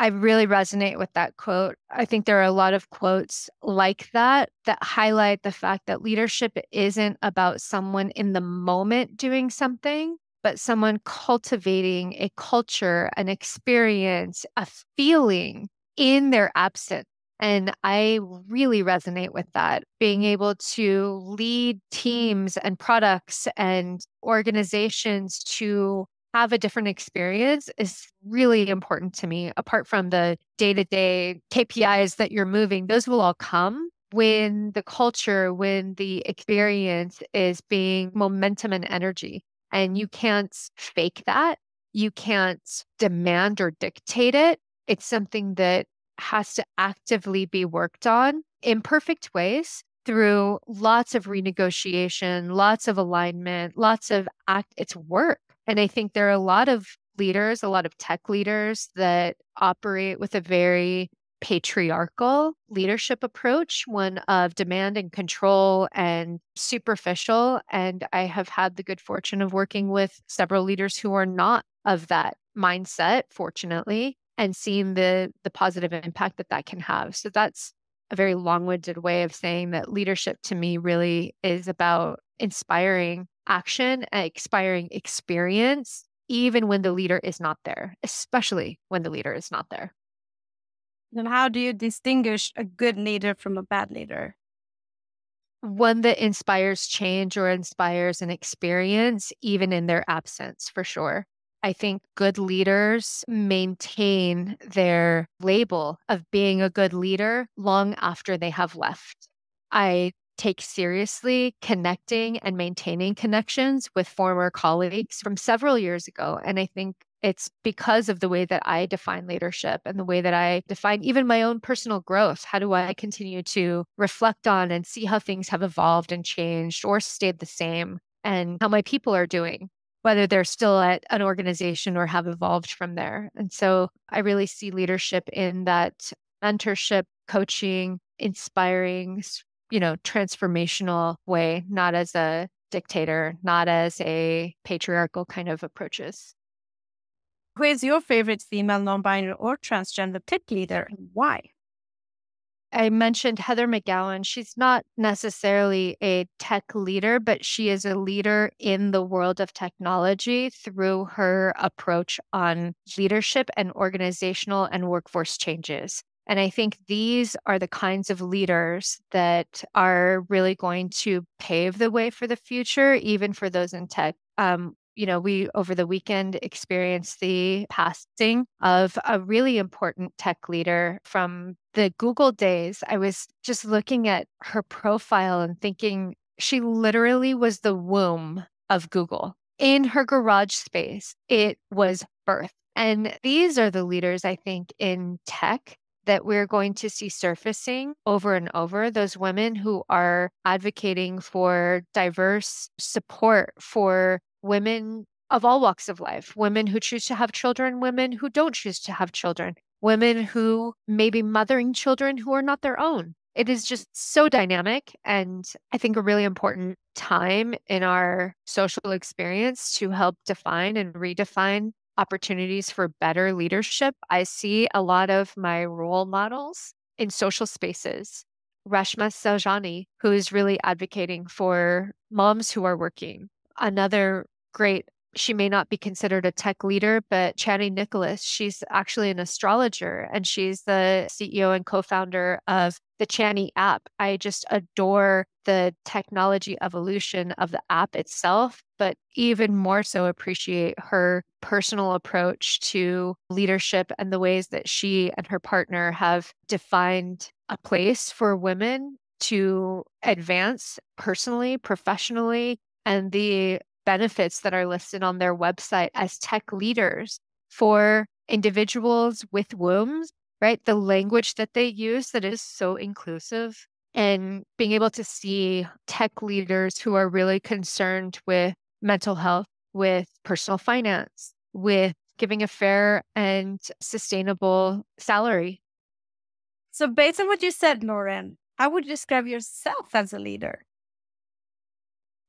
I really resonate with that quote. I think there are a lot of quotes like that that highlight the fact that leadership isn't about someone in the moment doing something, but someone cultivating a culture, an experience, a feeling in their absence. And I really resonate with that. Being able to lead teams and products and organizations to have a different experience is really important to me. Apart from the day to day KPIs that you're moving, those will all come when the culture, when the experience is being momentum and energy. And you can't fake that. You can't demand or dictate it. It's something that has to actively be worked on in perfect ways through lots of renegotiation, lots of alignment, lots of act. It's work. And I think there are a lot of leaders, a lot of tech leaders that operate with a very patriarchal leadership approach, one of demand and control and superficial. And I have had the good fortune of working with several leaders who are not of that mindset, fortunately, and seeing the the positive impact that that can have. So that's a very long-winded way of saying that leadership to me really is about inspiring action, inspiring experience, even when the leader is not there, especially when the leader is not there. Then, how do you distinguish a good leader from a bad leader? One that inspires change or inspires an experience, even in their absence, for sure. I think good leaders maintain their label of being a good leader long after they have left. I take seriously connecting and maintaining connections with former colleagues from several years ago. And I think it's because of the way that I define leadership and the way that I define even my own personal growth. How do I continue to reflect on and see how things have evolved and changed or stayed the same and how my people are doing? Whether they're still at an organization or have evolved from there. And so I really see leadership in that mentorship, coaching, inspiring, you know, transformational way, not as a dictator, not as a patriarchal kind of approaches. Who is your favorite female non binary or transgender tech leader and why? I mentioned Heather McGowan. She's not necessarily a tech leader, but she is a leader in the world of technology through her approach on leadership and organizational and workforce changes. And I think these are the kinds of leaders that are really going to pave the way for the future, even for those in tech. Um, you know, we over the weekend experienced the passing of a really important tech leader from the Google days. I was just looking at her profile and thinking she literally was the womb of Google. In her garage space, it was birth. And these are the leaders, I think, in tech that we're going to see surfacing over and over those women who are advocating for diverse support for women of all walks of life women who choose to have children, women who don't choose to have children, women who may be mothering children who are not their own. It is just so dynamic and I think a really important time in our social experience to help define and redefine opportunities for better leadership, I see a lot of my role models in social spaces. Reshma Saujani, who is really advocating for moms who are working. Another great, she may not be considered a tech leader, but Chani Nicholas, she's actually an astrologer and she's the CEO and co founder of the Chani app. I just adore the technology evolution of the app itself, but even more so appreciate her personal approach to leadership and the ways that she and her partner have defined a place for women to advance personally, professionally, and the benefits that are listed on their website as tech leaders for individuals with wombs right? The language that they use that is so inclusive and being able to see tech leaders who are really concerned with mental health, with personal finance, with giving a fair and sustainable salary. So, based on what you said, Lauren, How would you describe yourself as a leader?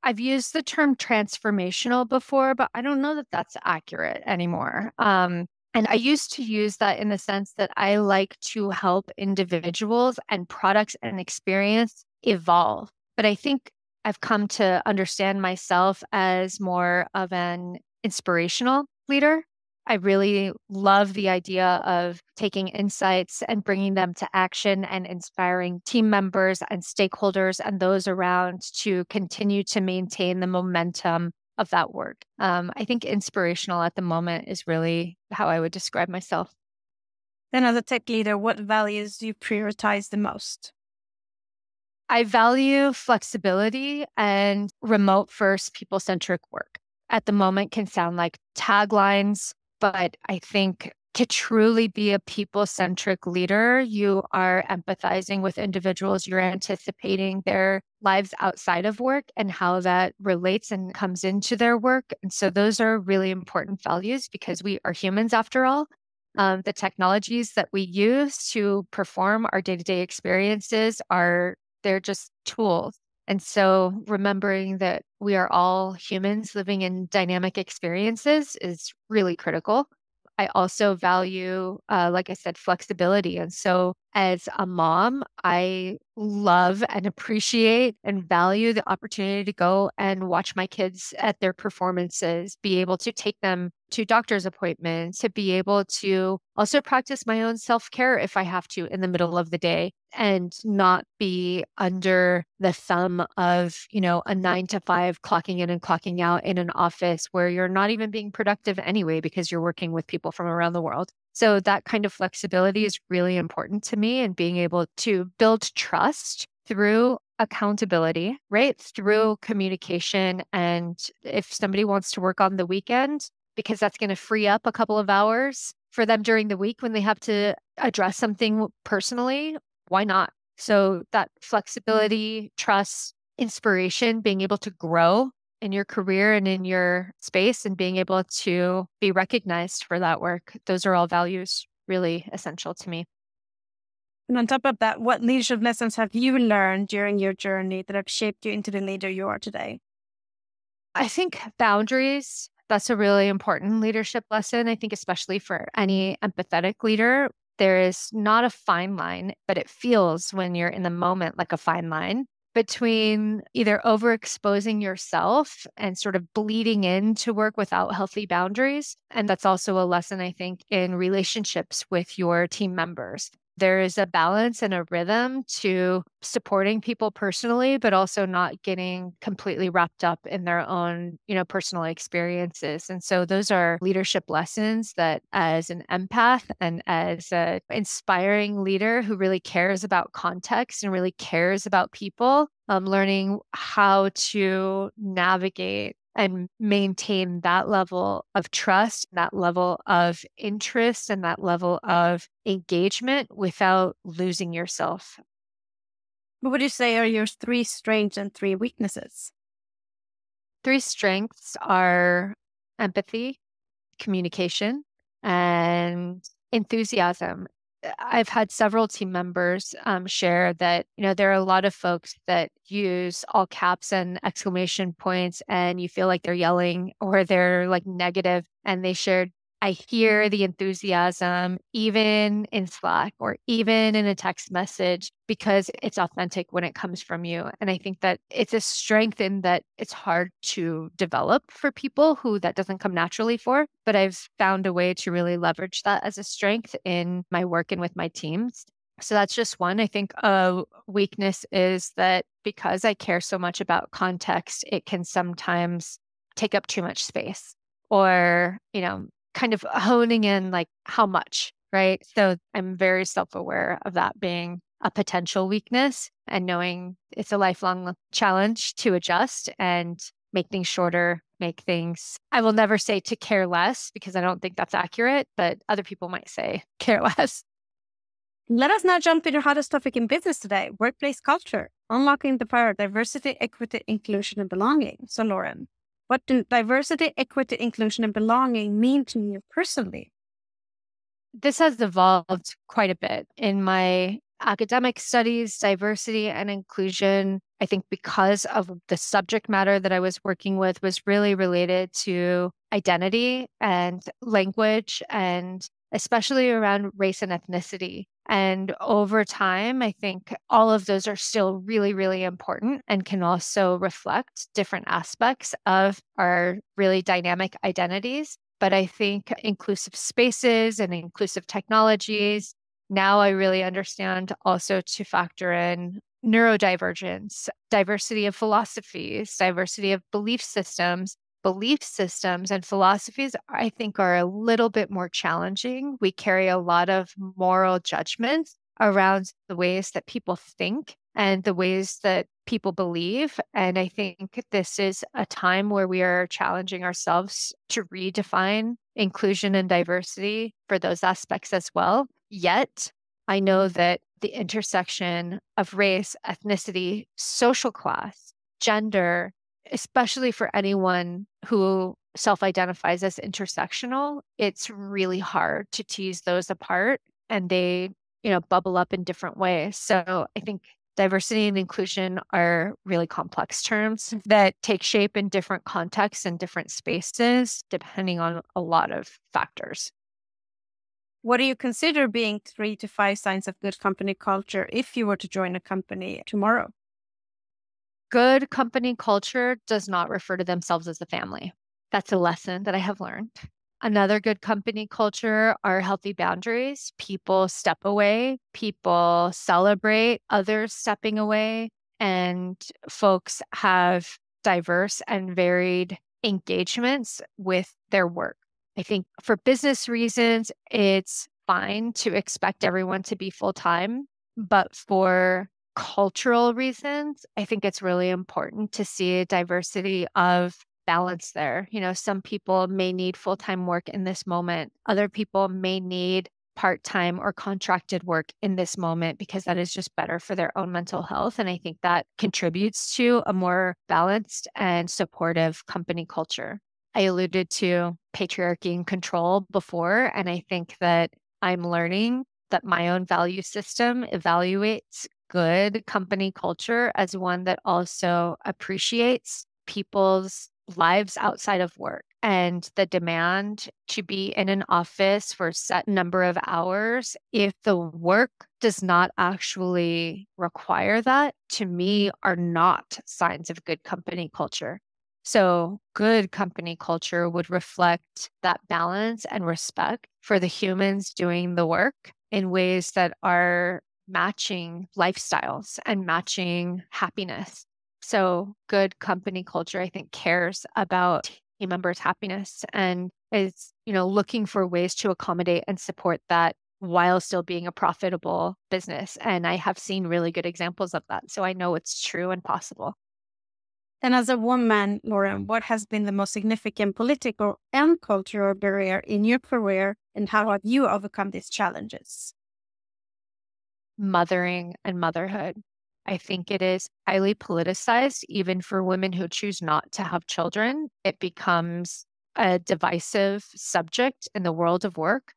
I've used the term transformational before, but I don't know that that's accurate anymore. Um, and I used to use that in the sense that I like to help individuals and products and experience evolve. But I think I've come to understand myself as more of an inspirational leader. I really love the idea of taking insights and bringing them to action and inspiring team members and stakeholders and those around to continue to maintain the momentum of that work. Um, I think inspirational at the moment is really how I would describe myself. Then, as a tech leader, what values do you prioritize the most? I value flexibility and remote first people centric work. At the moment, can sound like taglines, but I think to truly be a people centric leader, you are empathizing with individuals, you're anticipating their lives outside of work and how that relates and comes into their work. And so those are really important values because we are humans after all. Um, the technologies that we use to perform our day to day experiences are, they're just tools. And so remembering that we are all humans living in dynamic experiences is really critical. I also value, uh, like I said, flexibility. And so as a mom, I love and appreciate and value the opportunity to go and watch my kids at their performances, be able to take them to doctor's appointments, to be able to also practice my own self care if I have to in the middle of the day and not be under the thumb of, you know, a nine to five clocking in and clocking out in an office where you're not even being productive anyway because you're working with people from around the world. So that kind of flexibility is really important to me and being able to build trust through accountability, right? Through communication. And if somebody wants to work on the weekend, because that's going to free up a couple of hours for them during the week when they have to address something personally, why not? So that mm-hmm. flexibility, trust, inspiration, being able to grow in your career and in your space and being able to be recognized for that work. Those are all values really essential to me. And on top of that, what leadership lessons have you learned during your journey that have shaped you into the leader you are today? I think boundaries, that's a really important leadership lesson. I think, especially for any empathetic leader, there is not a fine line, but it feels when you're in the moment like a fine line between either overexposing yourself and sort of bleeding into work without healthy boundaries. And that's also a lesson, I think, in relationships with your team members there is a balance and a rhythm to supporting people personally but also not getting completely wrapped up in their own you know personal experiences. And so those are leadership lessons that as an empath and as an inspiring leader who really cares about context and really cares about people um, learning how to navigate and maintain that level of trust, that level of interest, and that level of engagement without losing yourself. What would you say are your three strengths and three weaknesses? Three strengths are empathy, communication, and enthusiasm. I've had several team members um, share that, you know, there are a lot of folks that use all caps and exclamation points, and you feel like they're yelling or they're like negative. negative, And they shared I hear the enthusiasm even in Slack or even in a text message because it's authentic when it comes from you. And I think that it's a strength in that it's hard to develop for people who that doesn't come naturally for. But I've found a way to really leverage that as a strength in my work and with my teams. So that's just one. I think a weakness is that because I care so much about context, it can sometimes take up too much space or, you know, kind of honing in like how much, right? So I'm very self aware of that being a potential weakness and knowing it's a lifelong challenge to adjust and make things shorter, make things, I will never say to care less because I don't think that's accurate, but other people might say care less. Let us now jump into the hottest topic in business today workplace culture, unlocking the power of diversity, equity, inclusion, and belonging. So, Lauren, what do diversity, equity, inclusion, and belonging mean to you personally? This has evolved quite a bit in my academic studies, diversity and inclusion, I think because of the subject matter that I was working with was really related to identity and language and especially around race and ethnicity. And over time, I think all of those are still really, really important and can also reflect different aspects of our really dynamic identities. But I think inclusive spaces and inclusive technologies, now I really understand also to factor in neurodivergence, diversity of philosophies, diversity of belief systems, belief systems and philosophies, I think, are a little bit more challenging. We carry a lot of moral judgments around the ways that people think and the ways that people believe. And I think this is a time where we are challenging ourselves to redefine inclusion and diversity for those aspects as well. Yet, I know that the intersection of race, ethnicity, social class, gender, especially for anyone who self identifies as intersectional, it's really hard to tease those apart and they, you know, bubble up in different ways. So I think diversity and inclusion are really complex terms mm. that take shape in different contexts and different spaces, depending on a lot of factors. What do you consider being three to five signs of good company culture if you were to join a company tomorrow? Good company culture does not refer to themselves as a family. That's a lesson that I have learned. Another good company culture are healthy boundaries. People step away, people celebrate others stepping away, and folks have diverse and varied engagements with their work. I think for business reasons, it's fine to expect everyone to be full time. But for cultural reasons, I think it's really important to see a diversity of balance there. You know, some people may need full time work in this moment, other people may need part time or contracted work in this moment because that is just better for their own mental health. And I think that contributes to a more balanced and supportive company culture. I alluded to patriarchy and control before, and I think that I'm learning that my own value system evaluates good company culture as one that also appreciates people's lives outside of work and the demand to be in an office for a set number of hours. If the work does not actually require that to me are not signs of good company culture. So good company culture would reflect that balance and respect for the humans doing the work in ways that are matching lifestyles and matching happiness. So, good company culture, I think, cares about team members' happiness and is, you know, looking for ways to accommodate and support that while still being a profitable business. And I have seen really good examples of that. So I know it's true and possible. And as a woman, Lauren, what has been the most significant political and cultural barrier in your career, and how have you overcome these challenges? Mothering and motherhood. I think it is highly politicized, even for women who choose not to have children. It becomes a divisive subject in the world of work.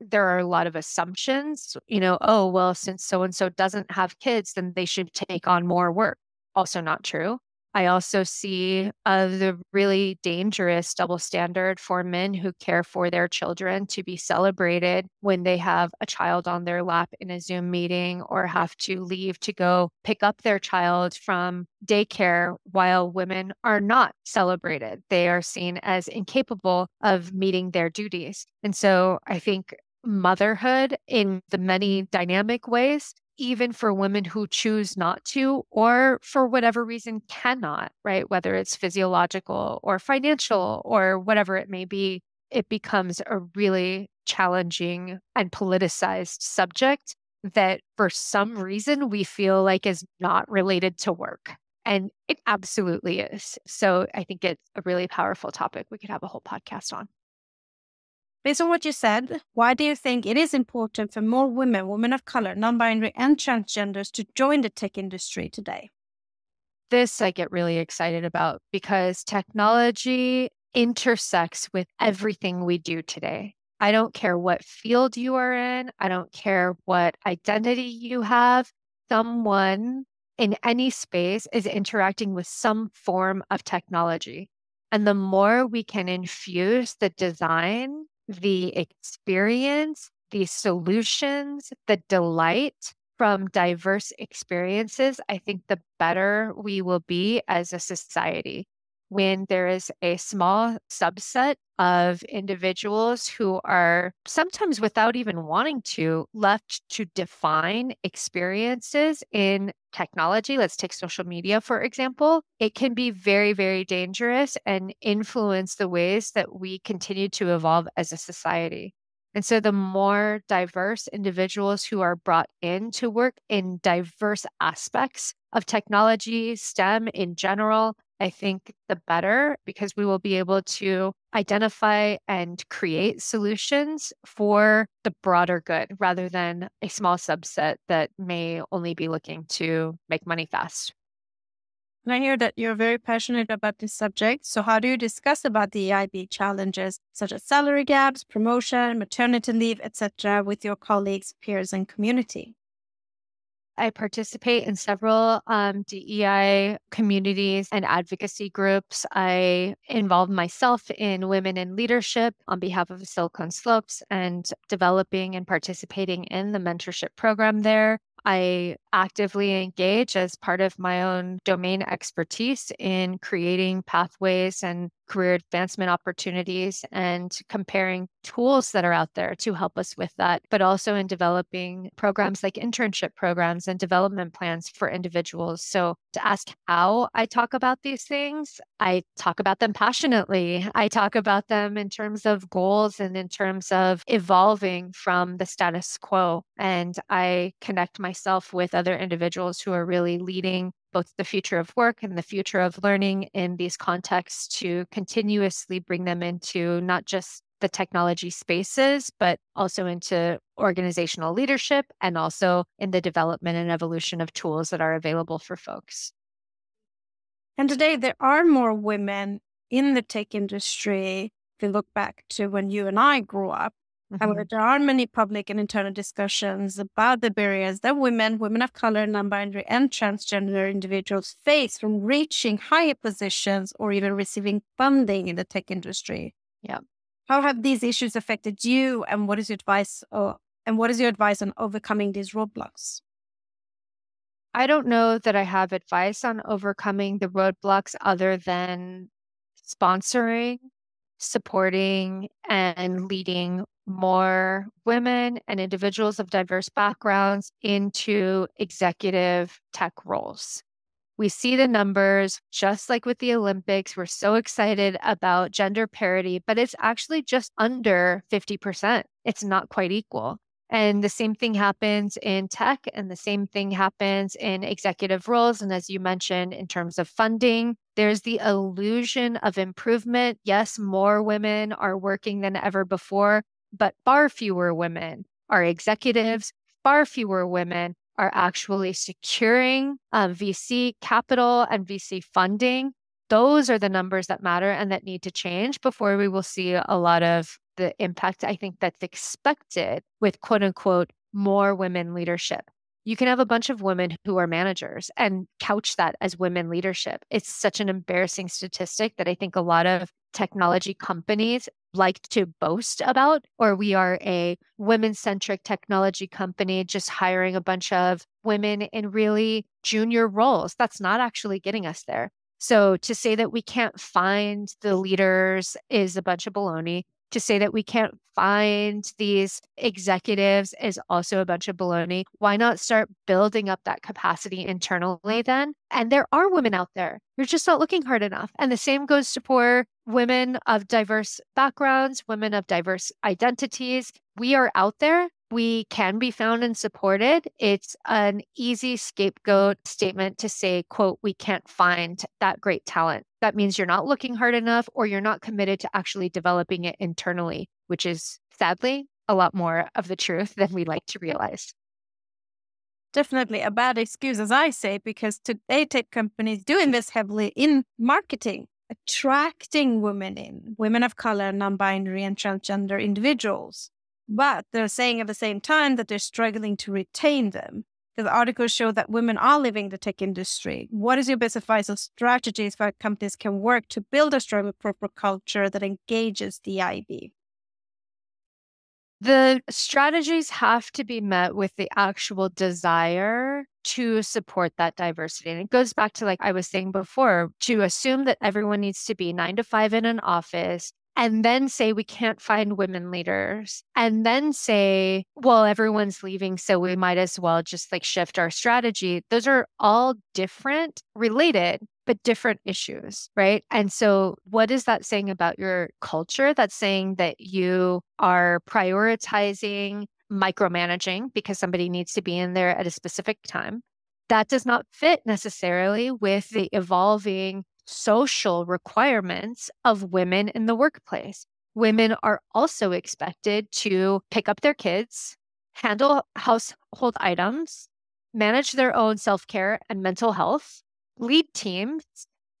There are a lot of assumptions, you know, oh, well, since so and so doesn't have kids, then they should take on more work. Also, not true. I also see uh, the really dangerous double standard for men who care for their children to be celebrated when they have a child on their lap in a Zoom meeting or have to leave to go pick up their child from daycare while women are not celebrated. They are seen as incapable of meeting their duties. And so I think motherhood in the many dynamic ways even for women who choose not to, or for whatever reason cannot, right? Whether it's physiological or financial or whatever it may be, it becomes a really challenging and politicized subject that for some reason we feel like is not related to work. And it absolutely is. So I think it's a really powerful topic we could have a whole podcast on. Based on what you said, why do you think it is important for more women, women of color, non binary, and transgenders to join the tech industry today? This I get really excited about because technology intersects with everything we do today. I don't care what field you are in, I don't care what identity you have. Someone in any space is interacting with some form of technology. And the more we can infuse the design, the experience, the solutions, the delight from diverse experiences, I think the better we will be as a society when there is a small subset of individuals who are sometimes without even wanting to left to define experiences in technology. Let's take social media, for example. It can be very, very dangerous and influence the ways that we continue to evolve as a society. And so, the more diverse individuals who are brought in to work in diverse aspects of technology, STEM in general, I think the better because we will be able to identify and create solutions for the broader good rather than a small subset that may only be looking to make money fast. And I hear that you're very passionate about this subject. So, how do you discuss about the DEIB challenges, such as salary gaps, promotion, maternity leave, etc., with your colleagues, peers, and community? I participate in several um, DEI communities and advocacy groups. I involve myself in women in leadership on behalf of Silicon Slopes and developing and participating in the mentorship program there. I actively engage as part of my own domain expertise in creating pathways and career advancement opportunities and comparing tools that are out there to help us with that, but also in developing programs like internship programs and development plans for individuals. So, to ask how I talk about these things, I talk about them passionately. I talk about them in terms of goals and in terms of evolving from the status quo. And I connect myself with other individuals who are really leading both the future of work and the future of learning in these contexts to continuously bring them into not just the technology spaces, but also into organizational leadership and also in the development and evolution of tools that are available for folks. And today, there are more women in the tech industry. If you look back to when you and I grew up. However, there are many public and internal discussions about the barriers that women, women of color, non binary, and transgender individuals face from reaching higher positions or even receiving funding in the tech industry. Yeah. How have these issues affected you, and what is your advice? Or, and what is your advice on overcoming these roadblocks? I don't know that I have advice on overcoming the roadblocks other than sponsoring, supporting, and leading more women and individuals of diverse backgrounds into executive tech roles. We see the numbers, just like with the Olympics. We're so excited about gender parity, but it's actually just under 50%. It's not quite equal. And the same thing happens in tech, and the same thing happens in executive roles. And as you mentioned, in terms of funding, there's the illusion of improvement. Yes, more women are working than ever before, but far fewer women are executives, far fewer women are actually securing uh, VC capital and VC funding. Those are the numbers that matter and that need to change before we will see a lot of the impact I think that's expected with quote unquote more women leadership. You can have a bunch of women who are managers and couch that as women leadership. It's such an embarrassing statistic that I think a lot of technology companies like to boast about, or we are a women centric technology company just hiring a bunch of women in really junior roles. That's not actually getting us there. So to say that we can't find the leaders is a bunch of baloney to say that we can't find these executives is also a bunch of baloney. Why not start building up that capacity internally then? And there are women out there. You're just not looking hard enough. And the same goes to poor women of diverse backgrounds, women of diverse identities. We are out there we can be found and supported it's an easy scapegoat statement to say quote we can't find that great talent that means you're not looking hard enough or you're not committed to actually developing it internally which is sadly a lot more of the truth than we like to realize definitely a bad excuse as i say because today tech companies do invest heavily in marketing attracting women in, women of color, non binary, and transgender individuals. But they're saying at the same time that they're struggling to retain them. Because articles show that women are leaving the tech industry. What is your best advice on strategies for companies can work to build a strong corporate culture that engages the DEIB? The strategies have to be met with the actual desire to support that diversity. And it goes back to, like I was saying before, to assume that everyone needs to be nine to five in an office and then say we can't find women leaders and then say well everyone's leaving so we might as well just like shift our strategy those are all different related but different issues, right? And so, what is that saying about your culture? That's saying that you are prioritizing micromanaging because somebody needs to be in there at a specific time. That does not fit necessarily with the evolving social requirements of women in the workplace. Women are also expected to pick up their kids, handle household items, manage their own self care and mental health, lead teams,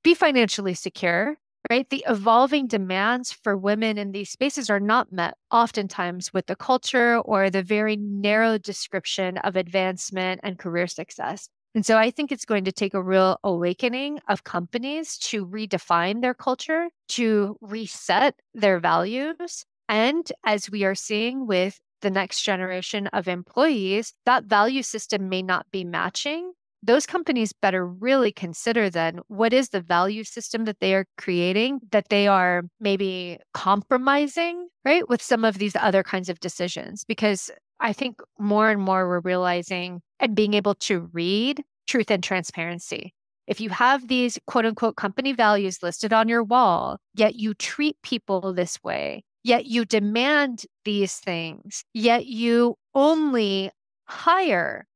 be financially secure, right? The evolving demands for women in these spaces are not met oftentimes with the culture or the very narrow description of advancement and career success. And so I think it's going to take a real awakening of companies to redefine their culture, to reset their values. And as we are seeing with the next generation of employees, that value system may not be matching those companies better really consider then what is the value system that they are creating that they are maybe compromising, right, with some of these other kinds of decisions. Because I think more and more we're realizing and being able to read truth and transparency. If you have these quote unquote company values listed on your wall, yet you treat people this way, yet you demand these things, yet you only hire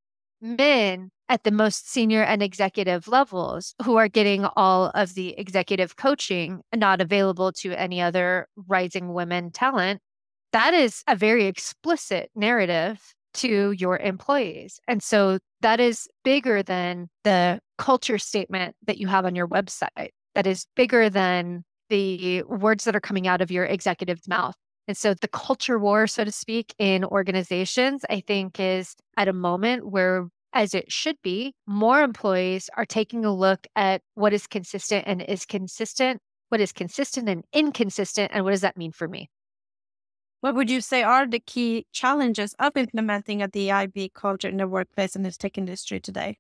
men at the most senior and executive levels who are getting all of the executive coaching not available to any other rising women talent, that is a very explicit narrative to your employees. And so that is bigger than the culture statement that you have on your website. That is bigger than the words that are coming out of your executive's mouth. And so the culture war, so to speak, in organizations, I think is at a moment where as it should be, more employees are taking a look at what is consistent and is consistent, what is consistent and inconsistent, and what does that mean for me? What would you say are the key challenges of implementing a DEIB culture in the workplace in this tech industry today?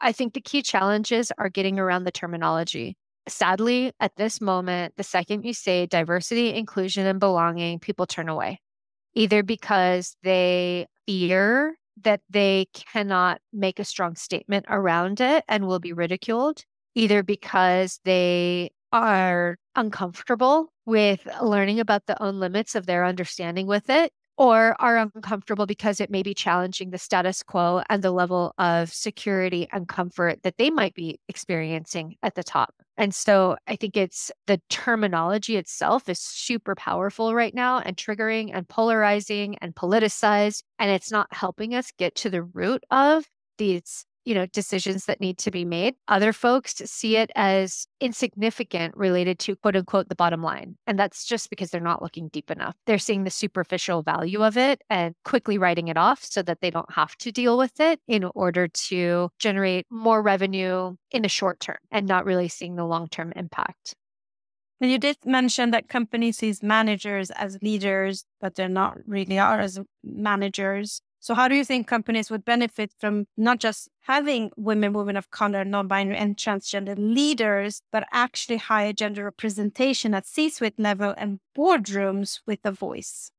I think the key challenges are getting around the terminology. Sadly, at this moment, the second you say diversity, inclusion, and belonging, people turn away, either because they fear that they cannot make a strong statement around it and will be ridiculed, either because they are uncomfortable with learning about the own limits of their understanding with it, or are uncomfortable because it may be challenging the status quo and the level of security and comfort that they might be experiencing at the top. And so I think it's the terminology itself is super powerful right now and triggering and polarizing and politicized. And it's not helping us get to the root of these you know decisions that need to be made. Other folks see it as insignificant related to quote unquote the bottom line and that's just because they're not looking deep enough. They're seeing the superficial value of it and quickly writing it off so that they don't have to deal with it in order to generate more revenue in the short term and not really seeing the long term impact. And you did mention that companies sees managers as leaders, but they're not really are as managers. So, how do you think companies would benefit from not just having women, women of color, non binary, and transgender leaders, but actually higher gender representation at C suite level and boardrooms with a voice?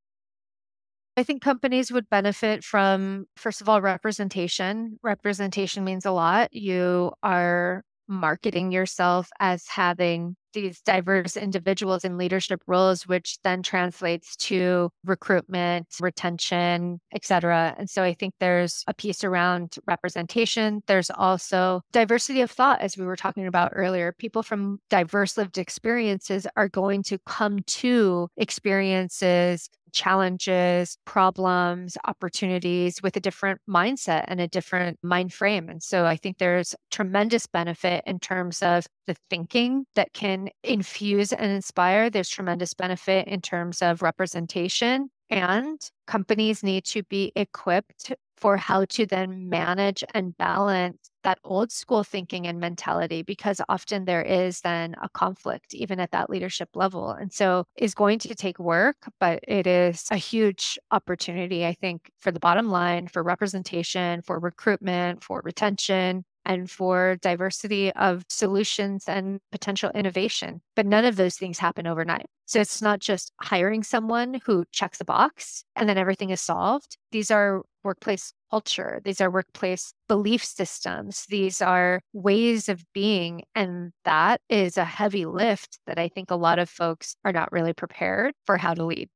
I think companies would benefit from, first of all, representation. Representation means a lot. You are marketing yourself as having these diverse individuals in leadership roles, which then translates to recruitment, retention, et cetera. And so I think there's a piece around representation. There's also diversity of thought, as we were talking about earlier. People from diverse lived experiences are going to come to experiences challenges, problems, opportunities with a different mindset and a different mind frame. And so I think there's tremendous benefit in terms of the thinking that can infuse and inspire. There's tremendous benefit in terms of representation. And companies need to be equipped for how to then manage and balance that old school thinking and mentality because often there is then a conflict even at that leadership level and so is going to take work but it is a huge opportunity i think for the bottom line for representation for recruitment for retention and for diversity of solutions and potential innovation. But none of those things happen overnight. So it's not just hiring someone who checks the box and then everything is solved. These are workplace culture, these are workplace belief systems, these are ways of being. And that is a heavy lift that I think a lot of folks are not really prepared for how to lead.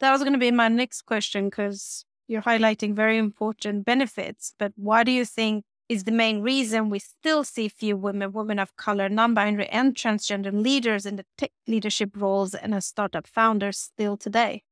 That was going to be my next question because you're highlighting very important benefits. But why do you think is the main reason we still see few women, women of color, non-binary, and transgender leaders in the tech leadership roles and as startup founders still today?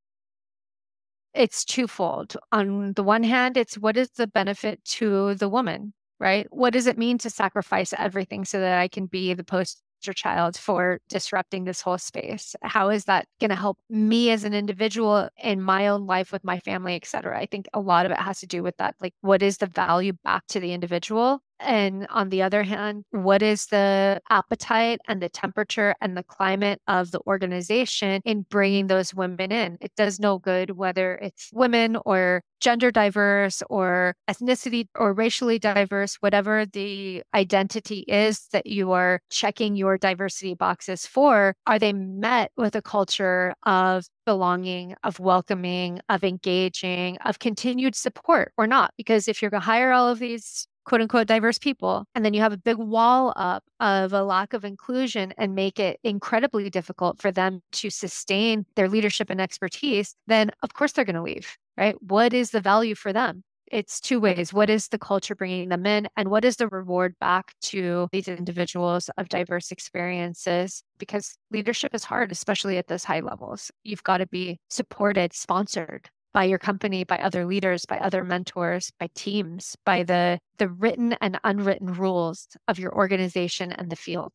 It's twofold. On the one hand, it's what is the benefit to the woman, right? What does it mean to sacrifice everything so that I can be the post child for disrupting this whole space? How is that going to help me as an individual in my own life with my family, et cetera? I think a lot of it has to do with that. Like, what is the value back to the individual? And on the other hand, what is the appetite and the temperature and the climate of the organization in bringing those women in? It does no good whether it's women or gender diverse or ethnicity or racially diverse, whatever the identity is that you are checking your diversity boxes for. Are they met with a culture of belonging, of welcoming, of engaging, of continued support or not? Because if you're going to hire all of these quote unquote diverse people, and then you have a big wall up of a lack of inclusion and make it incredibly difficult for them to sustain their leadership and expertise, then of course they're going to leave, right? What is the value for them? It's two ways. What is the culture bringing them in? And what is the reward back to these individuals of diverse experiences? Because leadership is hard, especially at those high levels. You've got to be supported, sponsored by your company, by other leaders, by other mentors, by teams, by the, the written and unwritten rules of your organization and the field.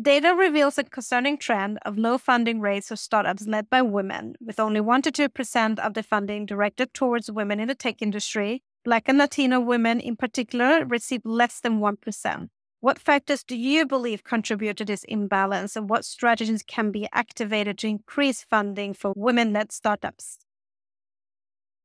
Data reveals a concerning trend of low funding rates for startups led by women, with only 1 to 2% of the funding directed towards women in the tech industry. Black and Latino women, in particular, receive less than 1%. What factors do you believe contribute to this imbalance, and what strategies can be activated to increase funding for women led startups?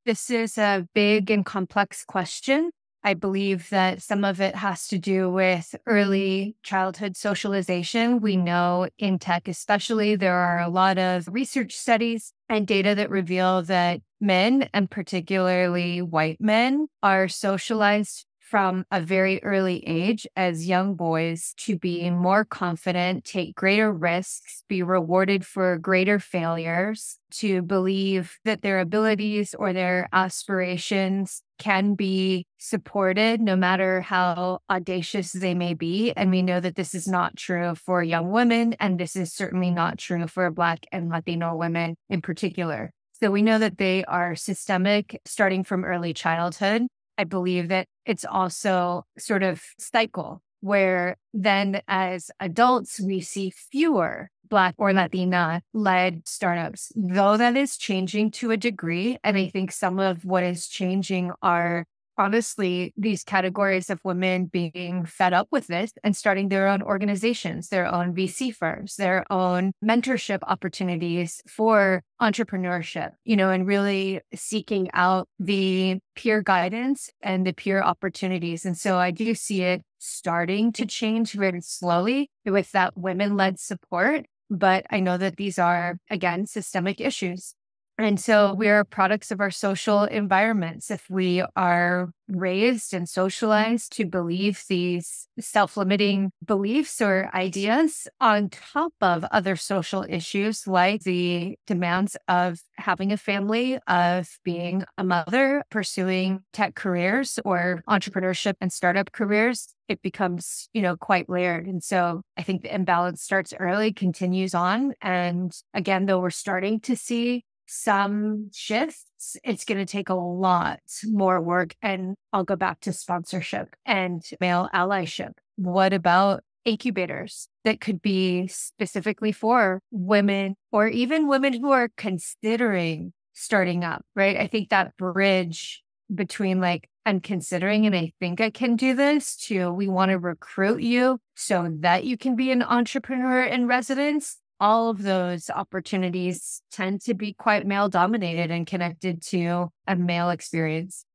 This is a big and complex question. I believe that some of it has to do with early childhood socialization. We know in tech, especially, there are a lot of research studies and data that reveal that men, and particularly white men, are socialized from a very early age as young boys to be more confident, take greater risks, be rewarded for greater failures, to believe that their abilities or their aspirations can be supported no matter how audacious they may be. And we know that this is not true for young women, and this is certainly not true for Black and Latino women in particular. So we know that they are systemic starting from early childhood. I believe that it's also sort of cycle where then as adults, we see fewer Black or Latina led startups, though that is changing to a degree. And I think some of what is changing are honestly these categories of women being fed up with this and starting their own organizations, their own VC firms, their own mentorship opportunities for entrepreneurship, you know, and really seeking out the peer guidance and the peer opportunities. And so I do see it starting to change very slowly with that women led support. But I know that these are, again, systemic issues. And so we are products of our social environments. If we are raised and socialized to believe these self limiting beliefs or ideas on top of other social issues like the demands of having a family, of being a mother, pursuing tech careers or entrepreneurship and startup careers, it becomes, you know, quite layered. And so I think the imbalance starts early, continues on. And again, though we're starting to see some shifts, it's going to take a lot more work. And I'll go back to sponsorship and male allyship. What about incubators that could be specifically for women or even women who are considering starting up, right? I think that bridge between like, I'm considering and I think I can do this to we want to recruit you so that you can be an entrepreneur in residence all of those opportunities tend to be quite male dominated and connected to a male experience.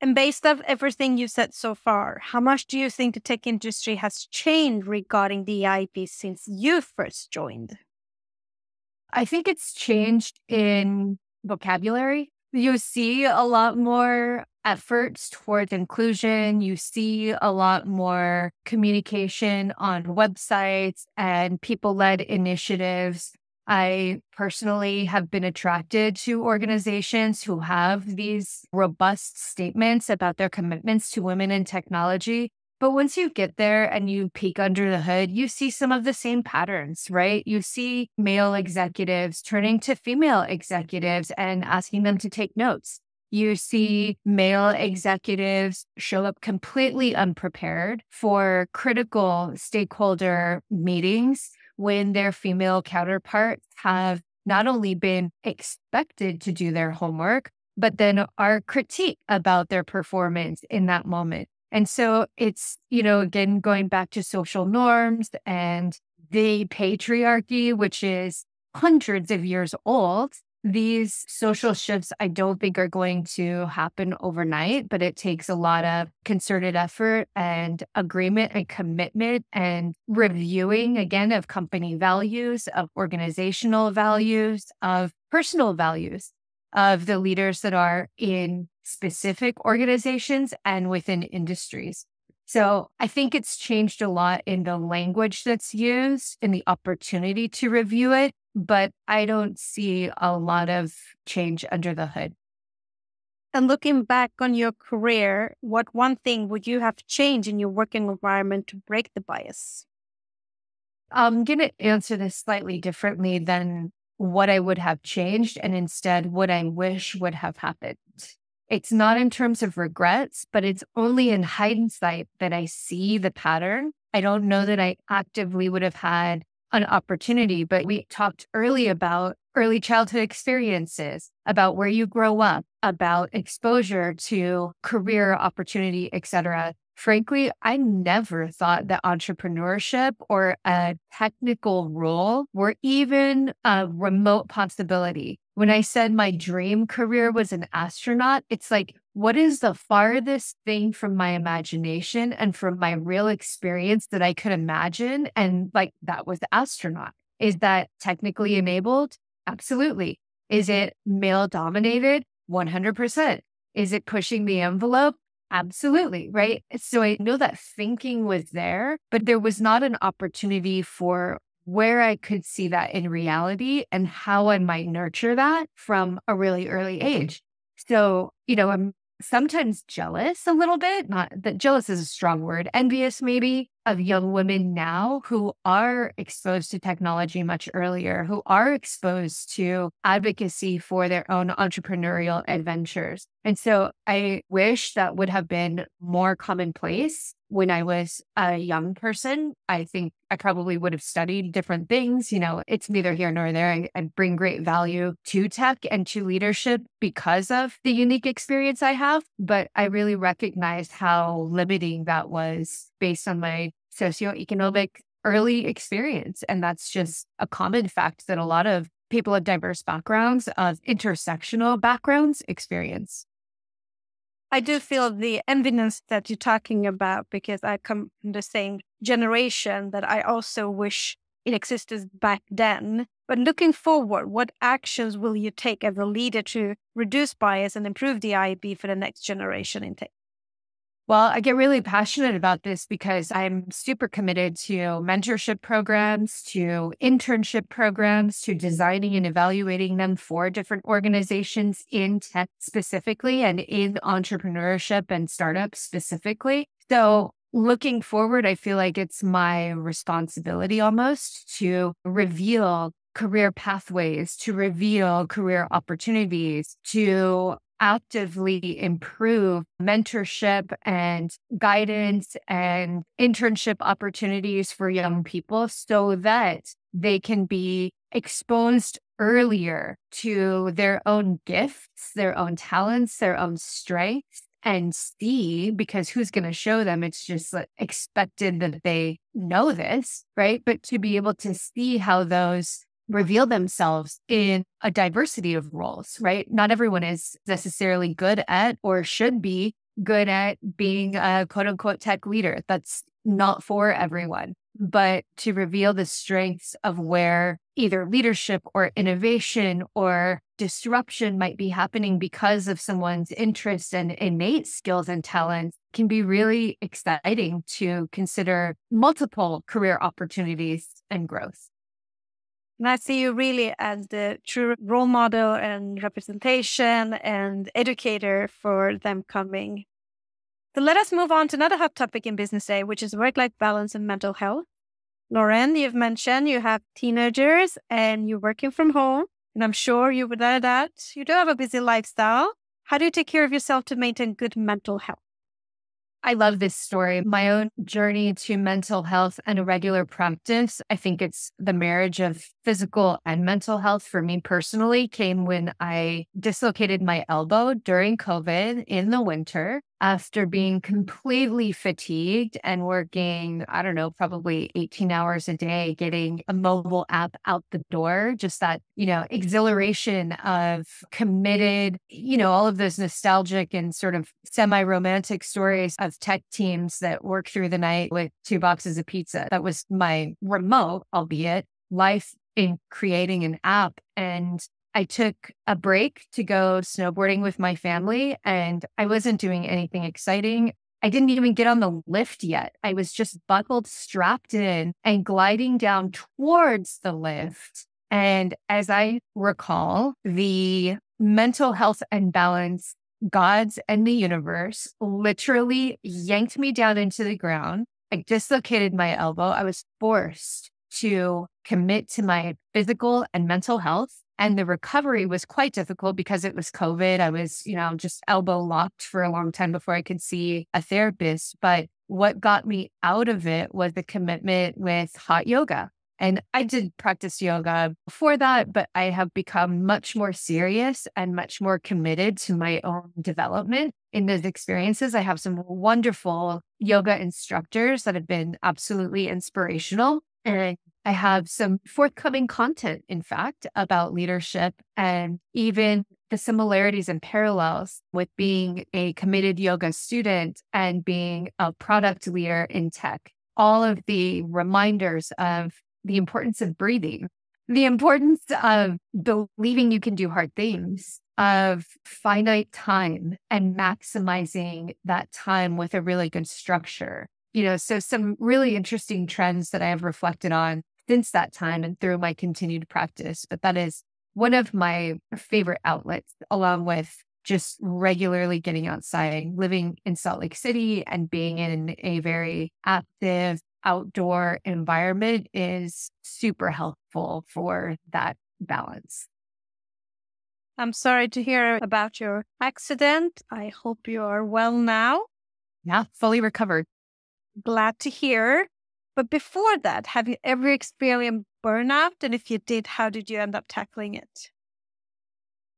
And based off everything you've said so far, how much do you think the tech industry has changed regarding the DEIB since you first joined? I think it's changed in vocabulary. You see a lot more efforts towards inclusion. You see a lot more communication on websites and people led initiatives. I personally have been attracted to organizations who have these robust statements about their commitments to women in technology. But once you get there and you peek under the hood, you see some of the same patterns, right? You see male executives turning to female executives and asking them to take notes. You see male executives show up completely unprepared for critical stakeholder meetings when their female counterparts have not only been expected to do their homework, but then are critiqued about their performance in that moment. And so it's, you know, again, going back to social norms and the patriarchy, which is hundreds of years old, these social shifts, I don't think are going to happen overnight, but it takes a lot of concerted effort and agreement and commitment and reviewing again of company values, of organizational values, of personal values of the leaders that are in specific organizations and within industries. So I think it's changed a lot in the language that's used and the opportunity to review it but I don't see a lot of change under the hood. And looking back on your career, what one thing would you have changed in your working environment to break the bias? I'm going to answer this slightly differently than what I would have changed and instead what I wish would have happened. It's not in terms of regrets, but it's only in hindsight that I see the pattern. I don't know that I actively would have had an opportunity, but we talked early about early childhood experiences, about where you grow up, about exposure to career opportunity, etc. Frankly, I never thought that entrepreneurship or a technical role were even a remote possibility. When I said my dream career was an astronaut, it's like, what is the farthest thing from my imagination and from my real experience that I could imagine? And like, that was astronaut. Is that technically enabled? Absolutely. Is it male dominated? 100%. Is it pushing the envelope? Absolutely. Right. So I know that thinking was there, but there was not an opportunity for where I could see that in reality and how I might nurture that from a really early age. So, you know, I'm sometimes jealous a little bit, not that jealous is a strong word, envious maybe of young women now who are exposed to technology much earlier, who are exposed to advocacy for their own entrepreneurial adventures. And so I wish that would have been more commonplace when I was a young person. I think I probably would have studied different things. You know, it's neither here nor there. I, I, bring great value to tech and to leadership because of the unique experience I have. But I really recognized how limiting that was based on my socioeconomic early experience. And that's just a common fact that a lot of people of diverse backgrounds, of intersectional backgrounds, experience. I do feel the enviness that you're talking about because I come from the same generation that I also wish it existed back then. But looking forward, what actions will you take as a leader to reduce bias and improve the DEIB for the next generation intake? Well, I get really passionate about this because I'm super committed to mentorship programs, to internship programs, to designing and evaluating them for different organizations in tech specifically and in entrepreneurship and startups specifically. So, looking forward, I feel like it's my responsibility almost to reveal career pathways, to reveal career opportunities, to actively improve mentorship and guidance and internship opportunities for young people so that they can be exposed earlier to their own gifts, their own talents, their own strengths, and see because who's going to show them? It's just expected that they know this, right? But to be able to see how those reveal themselves in a diversity of roles, right? Not everyone is necessarily good at or should be good at being a quote unquote tech leader. That's not for everyone. But to reveal the strengths of where either leadership or innovation or disruption might be happening because of someone's interests and innate skills and talents can be really exciting to consider multiple career opportunities and growth. And I see you really as the true role model and representation and educator for them coming. So let us move on to another hot topic in Business Day, which is work life balance and mental health. Lauren, you've mentioned you have teenagers and you're working from home. And I'm sure you would add that you do have a busy lifestyle. How do you take care of yourself to maintain good mental health? I love this story. My own journey to mental health and a regular practice. I think it's the marriage of physical and mental health for me personally came when I dislocated my elbow during COVID in the winter after being completely fatigued and working, I don't know, probably 18 hours a day, getting a mobile app out the door, just that, you know, exhilaration of committed, you know, all of those nostalgic and sort of semi romantic stories of tech teams that work through the night with two boxes of pizza. That was my remote, albeit life in creating an app. And I took a break to go snowboarding with my family, and I wasn't doing anything exciting. I didn't even get on the lift yet. I was just buckled, strapped in, and gliding down towards the lift. And as I recall, the mental health and balance gods and the universe literally yanked me down into the ground. I dislocated my elbow. I was forced to commit to my physical and mental health and the recovery was quite difficult because it was COVID. I was, you know, just elbow locked for a long time before I could see a therapist. But what got me out of it was the commitment with hot yoga. And I did practice yoga before that, but I have become much more serious and much more committed to my own development in those experiences. I have some wonderful yoga instructors that have been absolutely inspirational. And I have some forthcoming content, in fact, about leadership and even the similarities and parallels with being a committed yoga student and being a product leader in tech. All of the reminders of the importance of breathing, the importance of believing you can do hard things, of finite time and maximizing that time with a really good structure. You know, so some really interesting trends that I have reflected on since that time and through my continued practice. But that is one of my favorite outlets, along with just regularly getting outside, living in Salt Lake City and being in a very active outdoor environment is super helpful for that balance. I'm sorry to hear about your accident. I hope you are well now. Yeah, fully recovered. Glad to hear. But before that, have you ever experienced burnout? And if you did, how did you end up tackling it?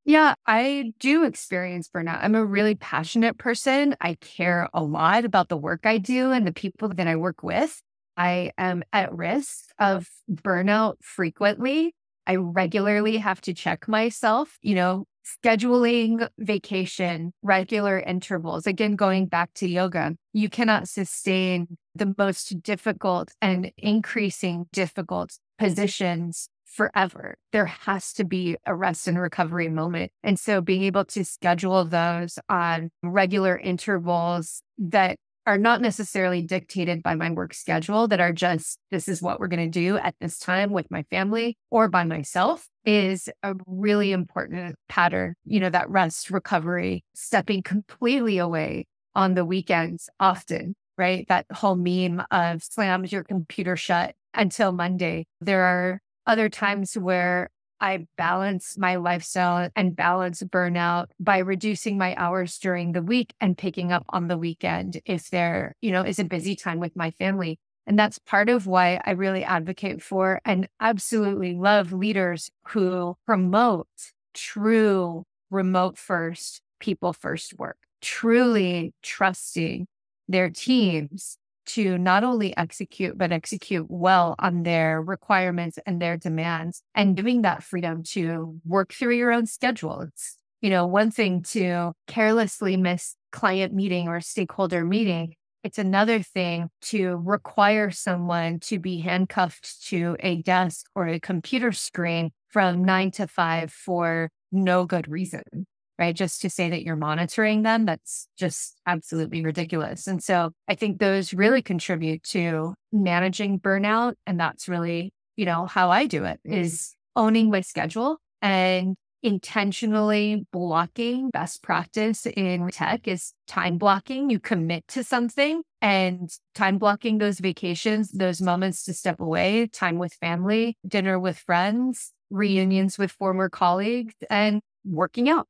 Yeah, I do experience burnout. I'm a really passionate person. I care a lot about the work I do and the people that I work with. I am at risk of burnout frequently. I regularly have to check myself, you know, scheduling vacation, regular intervals. Again, going back to yoga, you cannot sustain the most difficult and increasing difficult positions forever. There has to be a rest and recovery moment. And so being able to schedule those on regular intervals that are not necessarily dictated by my work schedule, that are just, this is what we're going to do at this time with my family or by myself is a really important pattern. You know, that rest, recovery, stepping completely away on the weekends often, right? That whole meme of slams your computer shut until Monday. There are other times where I balance my lifestyle and balance burnout by reducing my hours during the week and picking up on the weekend if there, you know, is a busy time with my family. And that's part of why I really advocate for and absolutely love leaders who promote true remote first, people first work, truly trusting their teams to not only execute, but execute well on their requirements and their demands and giving that freedom to work through your own schedule. It's, you know, one thing to carelessly miss client meeting or stakeholder meeting. It's another thing to require someone to be handcuffed to a desk or a computer screen from nine to five for no good reason right? Just to say that you're monitoring them, that's just absolutely ridiculous. And so I think those really contribute to managing burnout. And that's really, you know, how I do it mm-hmm. is owning my schedule and intentionally blocking best practice in tech is time blocking. You commit to something and time blocking those vacations, those moments to step away, time with family, dinner with friends, reunions with former colleagues, and working out.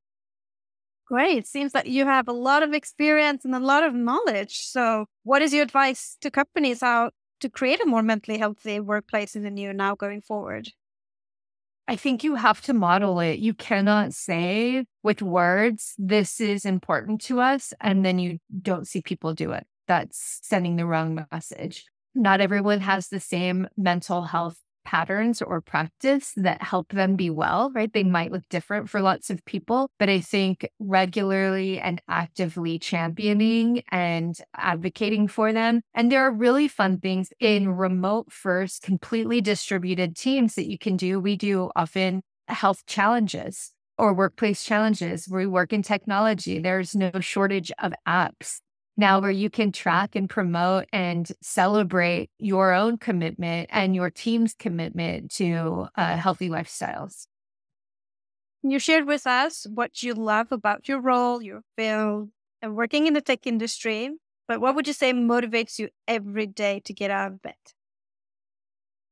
Great. It seems that you have a lot of experience and a lot of knowledge. So, what is your advice to companies how to create a more mentally healthy workplace in the new now going forward? I think you have to model it. You cannot say with words, this is important to us, and then you don't see people do it. That's sending the wrong message. Not everyone has the same mental health patterns or practice that help them be well, right? They might look different for lots of people, but I think regularly and actively championing and advocating for them. And there are really fun things in remote first, completely distributed teams that you can do. We do often health challenges or workplace challenges. We work in technology. There's no shortage of apps now where you can track and promote and celebrate your own commitment and your team's commitment to uh, healthy lifestyles. You shared with us what you love about your role, your field, and working in the tech industry. But what would you say motivates you every day to get out of bed?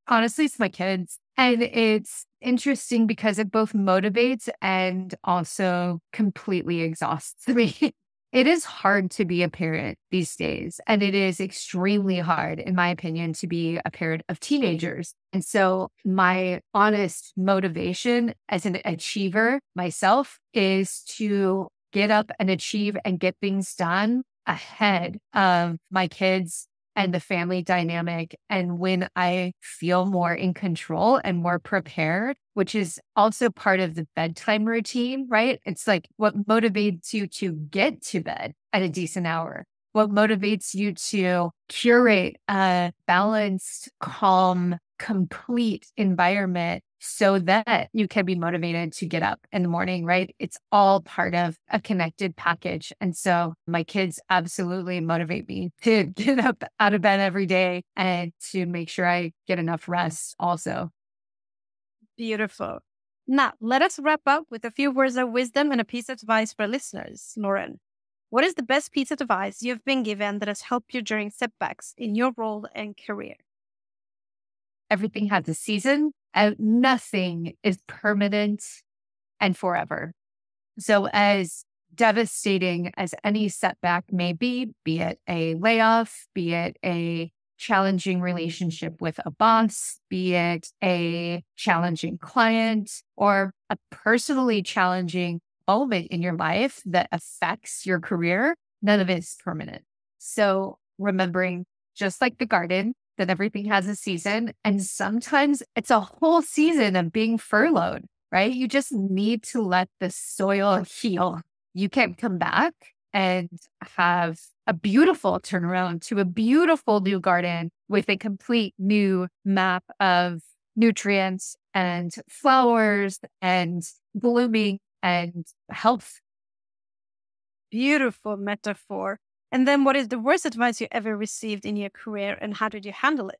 Honestly, it's my kids. And it's interesting because it both motivates and also completely exhausts me. It is hard to be a parent these days. And it is extremely hard, in my opinion, to be a parent of teenagers. And so, my honest motivation as an achiever myself is to get up and achieve and get things done ahead of my kids and the family dynamic. And when I feel more in control and more prepared, which is also part of the bedtime routine, right? It's like what motivates you to get to bed at a decent hour. What motivates you to curate a balanced, calm, complete environment so that you can be motivated to get up in the morning, right? It's all part of a connected package. And so my kids absolutely motivate me to get up out of bed every day and to make sure I get enough rest also. Beautiful. Now, let us wrap up with a few words of wisdom and a piece of advice for listeners. Lauren, what is the best piece of advice you've been given that has helped you during setbacks in your role and career? Everything has a season and nothing is permanent and forever. So, as devastating as any setback may be, be it a layoff, be it a challenging relationship with a boss, be it a challenging client or a personally challenging moment in your life that affects your career, none of it is permanent. So, remembering just like the garden, that everything has a season. And sometimes it's a whole season of being furloughed, right? You just need to let the soil heal. You can come back and have a beautiful turnaround to a beautiful new garden with a complete new map of nutrients and flowers and blooming and health. Beautiful metaphor. And then, what is the worst advice you ever received in your career, and how did you handle it?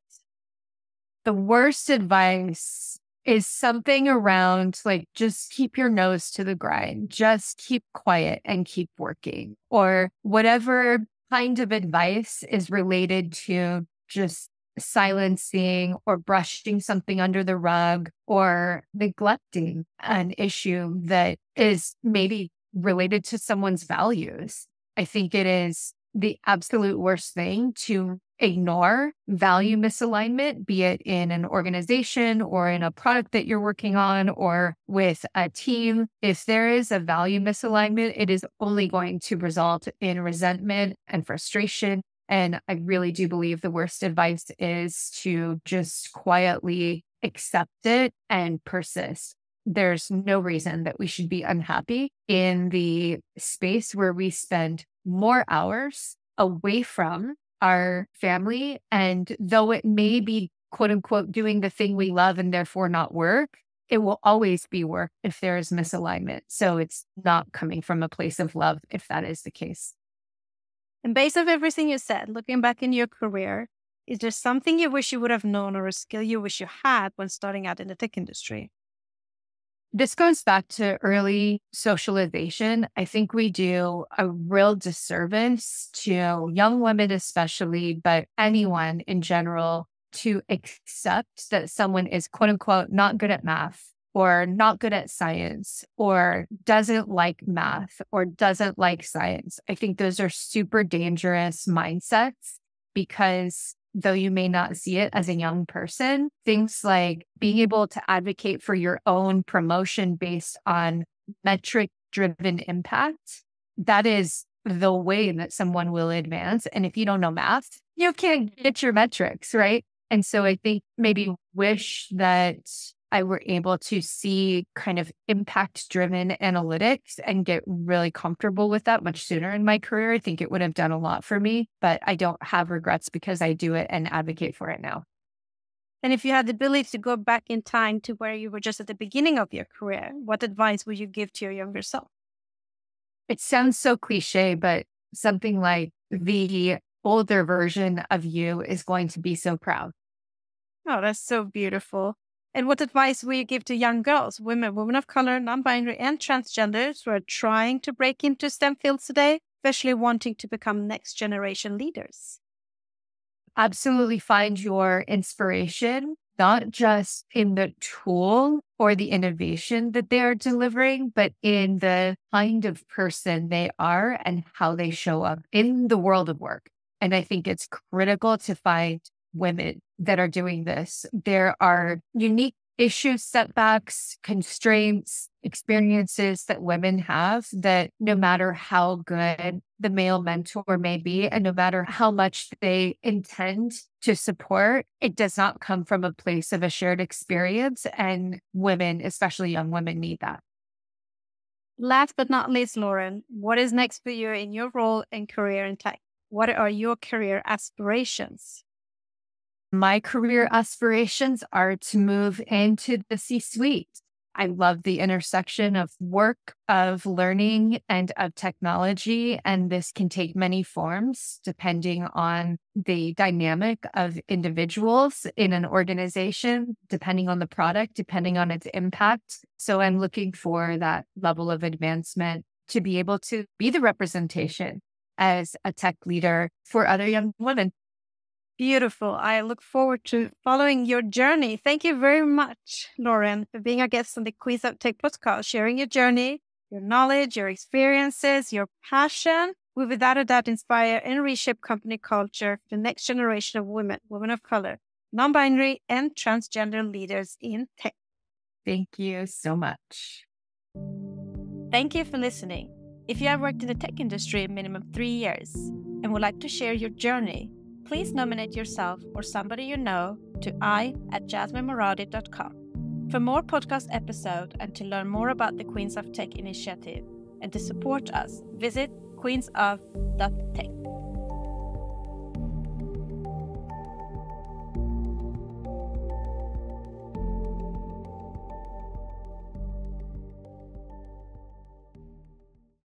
The worst advice is something around like just keep your nose to the grind, just keep quiet and keep working, or whatever kind of advice is related to just silencing or brushing something under the rug or neglecting an issue that is maybe related to someone's values. I think it is the absolute worst thing to ignore value mm-hmm. misalignment, be it in an organization or in a product that you're working on or with a team. If there is a value misalignment, it is only going to result in resentment and frustration. And I really do believe the worst advice is to just quietly accept it and persist. There's no reason that we should be unhappy in the space where we spend more hours away from our family. And though it may mm-hmm. be quote unquote doing the thing we love and therefore not work, it will always be work if there is misalignment. So it's not coming from a place of love if that is the case. And based off everything you said, looking back in your career, is there something you wish you would have known or a skill you wish you had when starting out in the tech industry? This goes back to early socialization. I think we do a real disservice to young women, especially, but anyone in general, to accept that someone is quote unquote not good at math or not good at science or doesn't like math or doesn't like science. I think those are super dangerous mindsets because though you may not see it as a young person, things like being able to advocate for your own promotion based on metric driven impact, that is the way that someone will advance. And if you don't know math, you can't get your metrics, right? And so I think maybe wish that I were able to see kind of impact driven analytics and get really comfortable with that much sooner in my career. I think it would have done a lot for me, but I don't have regrets because I do it and advocate for it now. And if you had the ability to go back in time to where you were just at the beginning of your career, what advice would you give to your younger self? It sounds so cliche, but something like the older version of you is going to be so proud. Oh, that's so beautiful. And what advice will you give to young girls, women, women of color, non binary, and transgenders who are trying to break into STEM fields today, especially wanting to become next generation leaders? Absolutely find your inspiration, not just in the tool or the innovation that they are delivering, but in the kind of person they are and how they show up in the world of work. And I think it's critical to find women that are doing this. There are unique issues, setbacks, constraints, experiences that women have that no matter how good the male mentor may be, and no matter how much they intend to support, it does not come from a place of a shared experience. And women, especially young women, need that. Last but not least, Lauren, what is next for you in your role and career in tech? What are your career aspirations? My career aspirations are to move into the C suite. I love the intersection of work, of learning, and of technology. And this can take many forms depending on the dynamic of individuals in an organization, depending on the product, depending on its impact. So I'm looking for that level of advancement to be able to be the representation as a tech leader for other young women. Beautiful. I look forward to following your journey. Thank you very much, Lauren, for being our guest on the Queens of Tech podcast, sharing your journey, your knowledge, your experiences, your passion will without a doubt inspire and reshape company culture for the next generation of women, women of color, non binary, and transgender leaders in tech. Thank you so much. Thank you for listening. If you have worked in the tech industry a minimum three years and would like to share your journey, please nominate yourself or somebody you know to i at jasminemoradi.com. For more podcast episodes and to learn more about the Queens of Tech initiative and to support us, visit queensof.tech.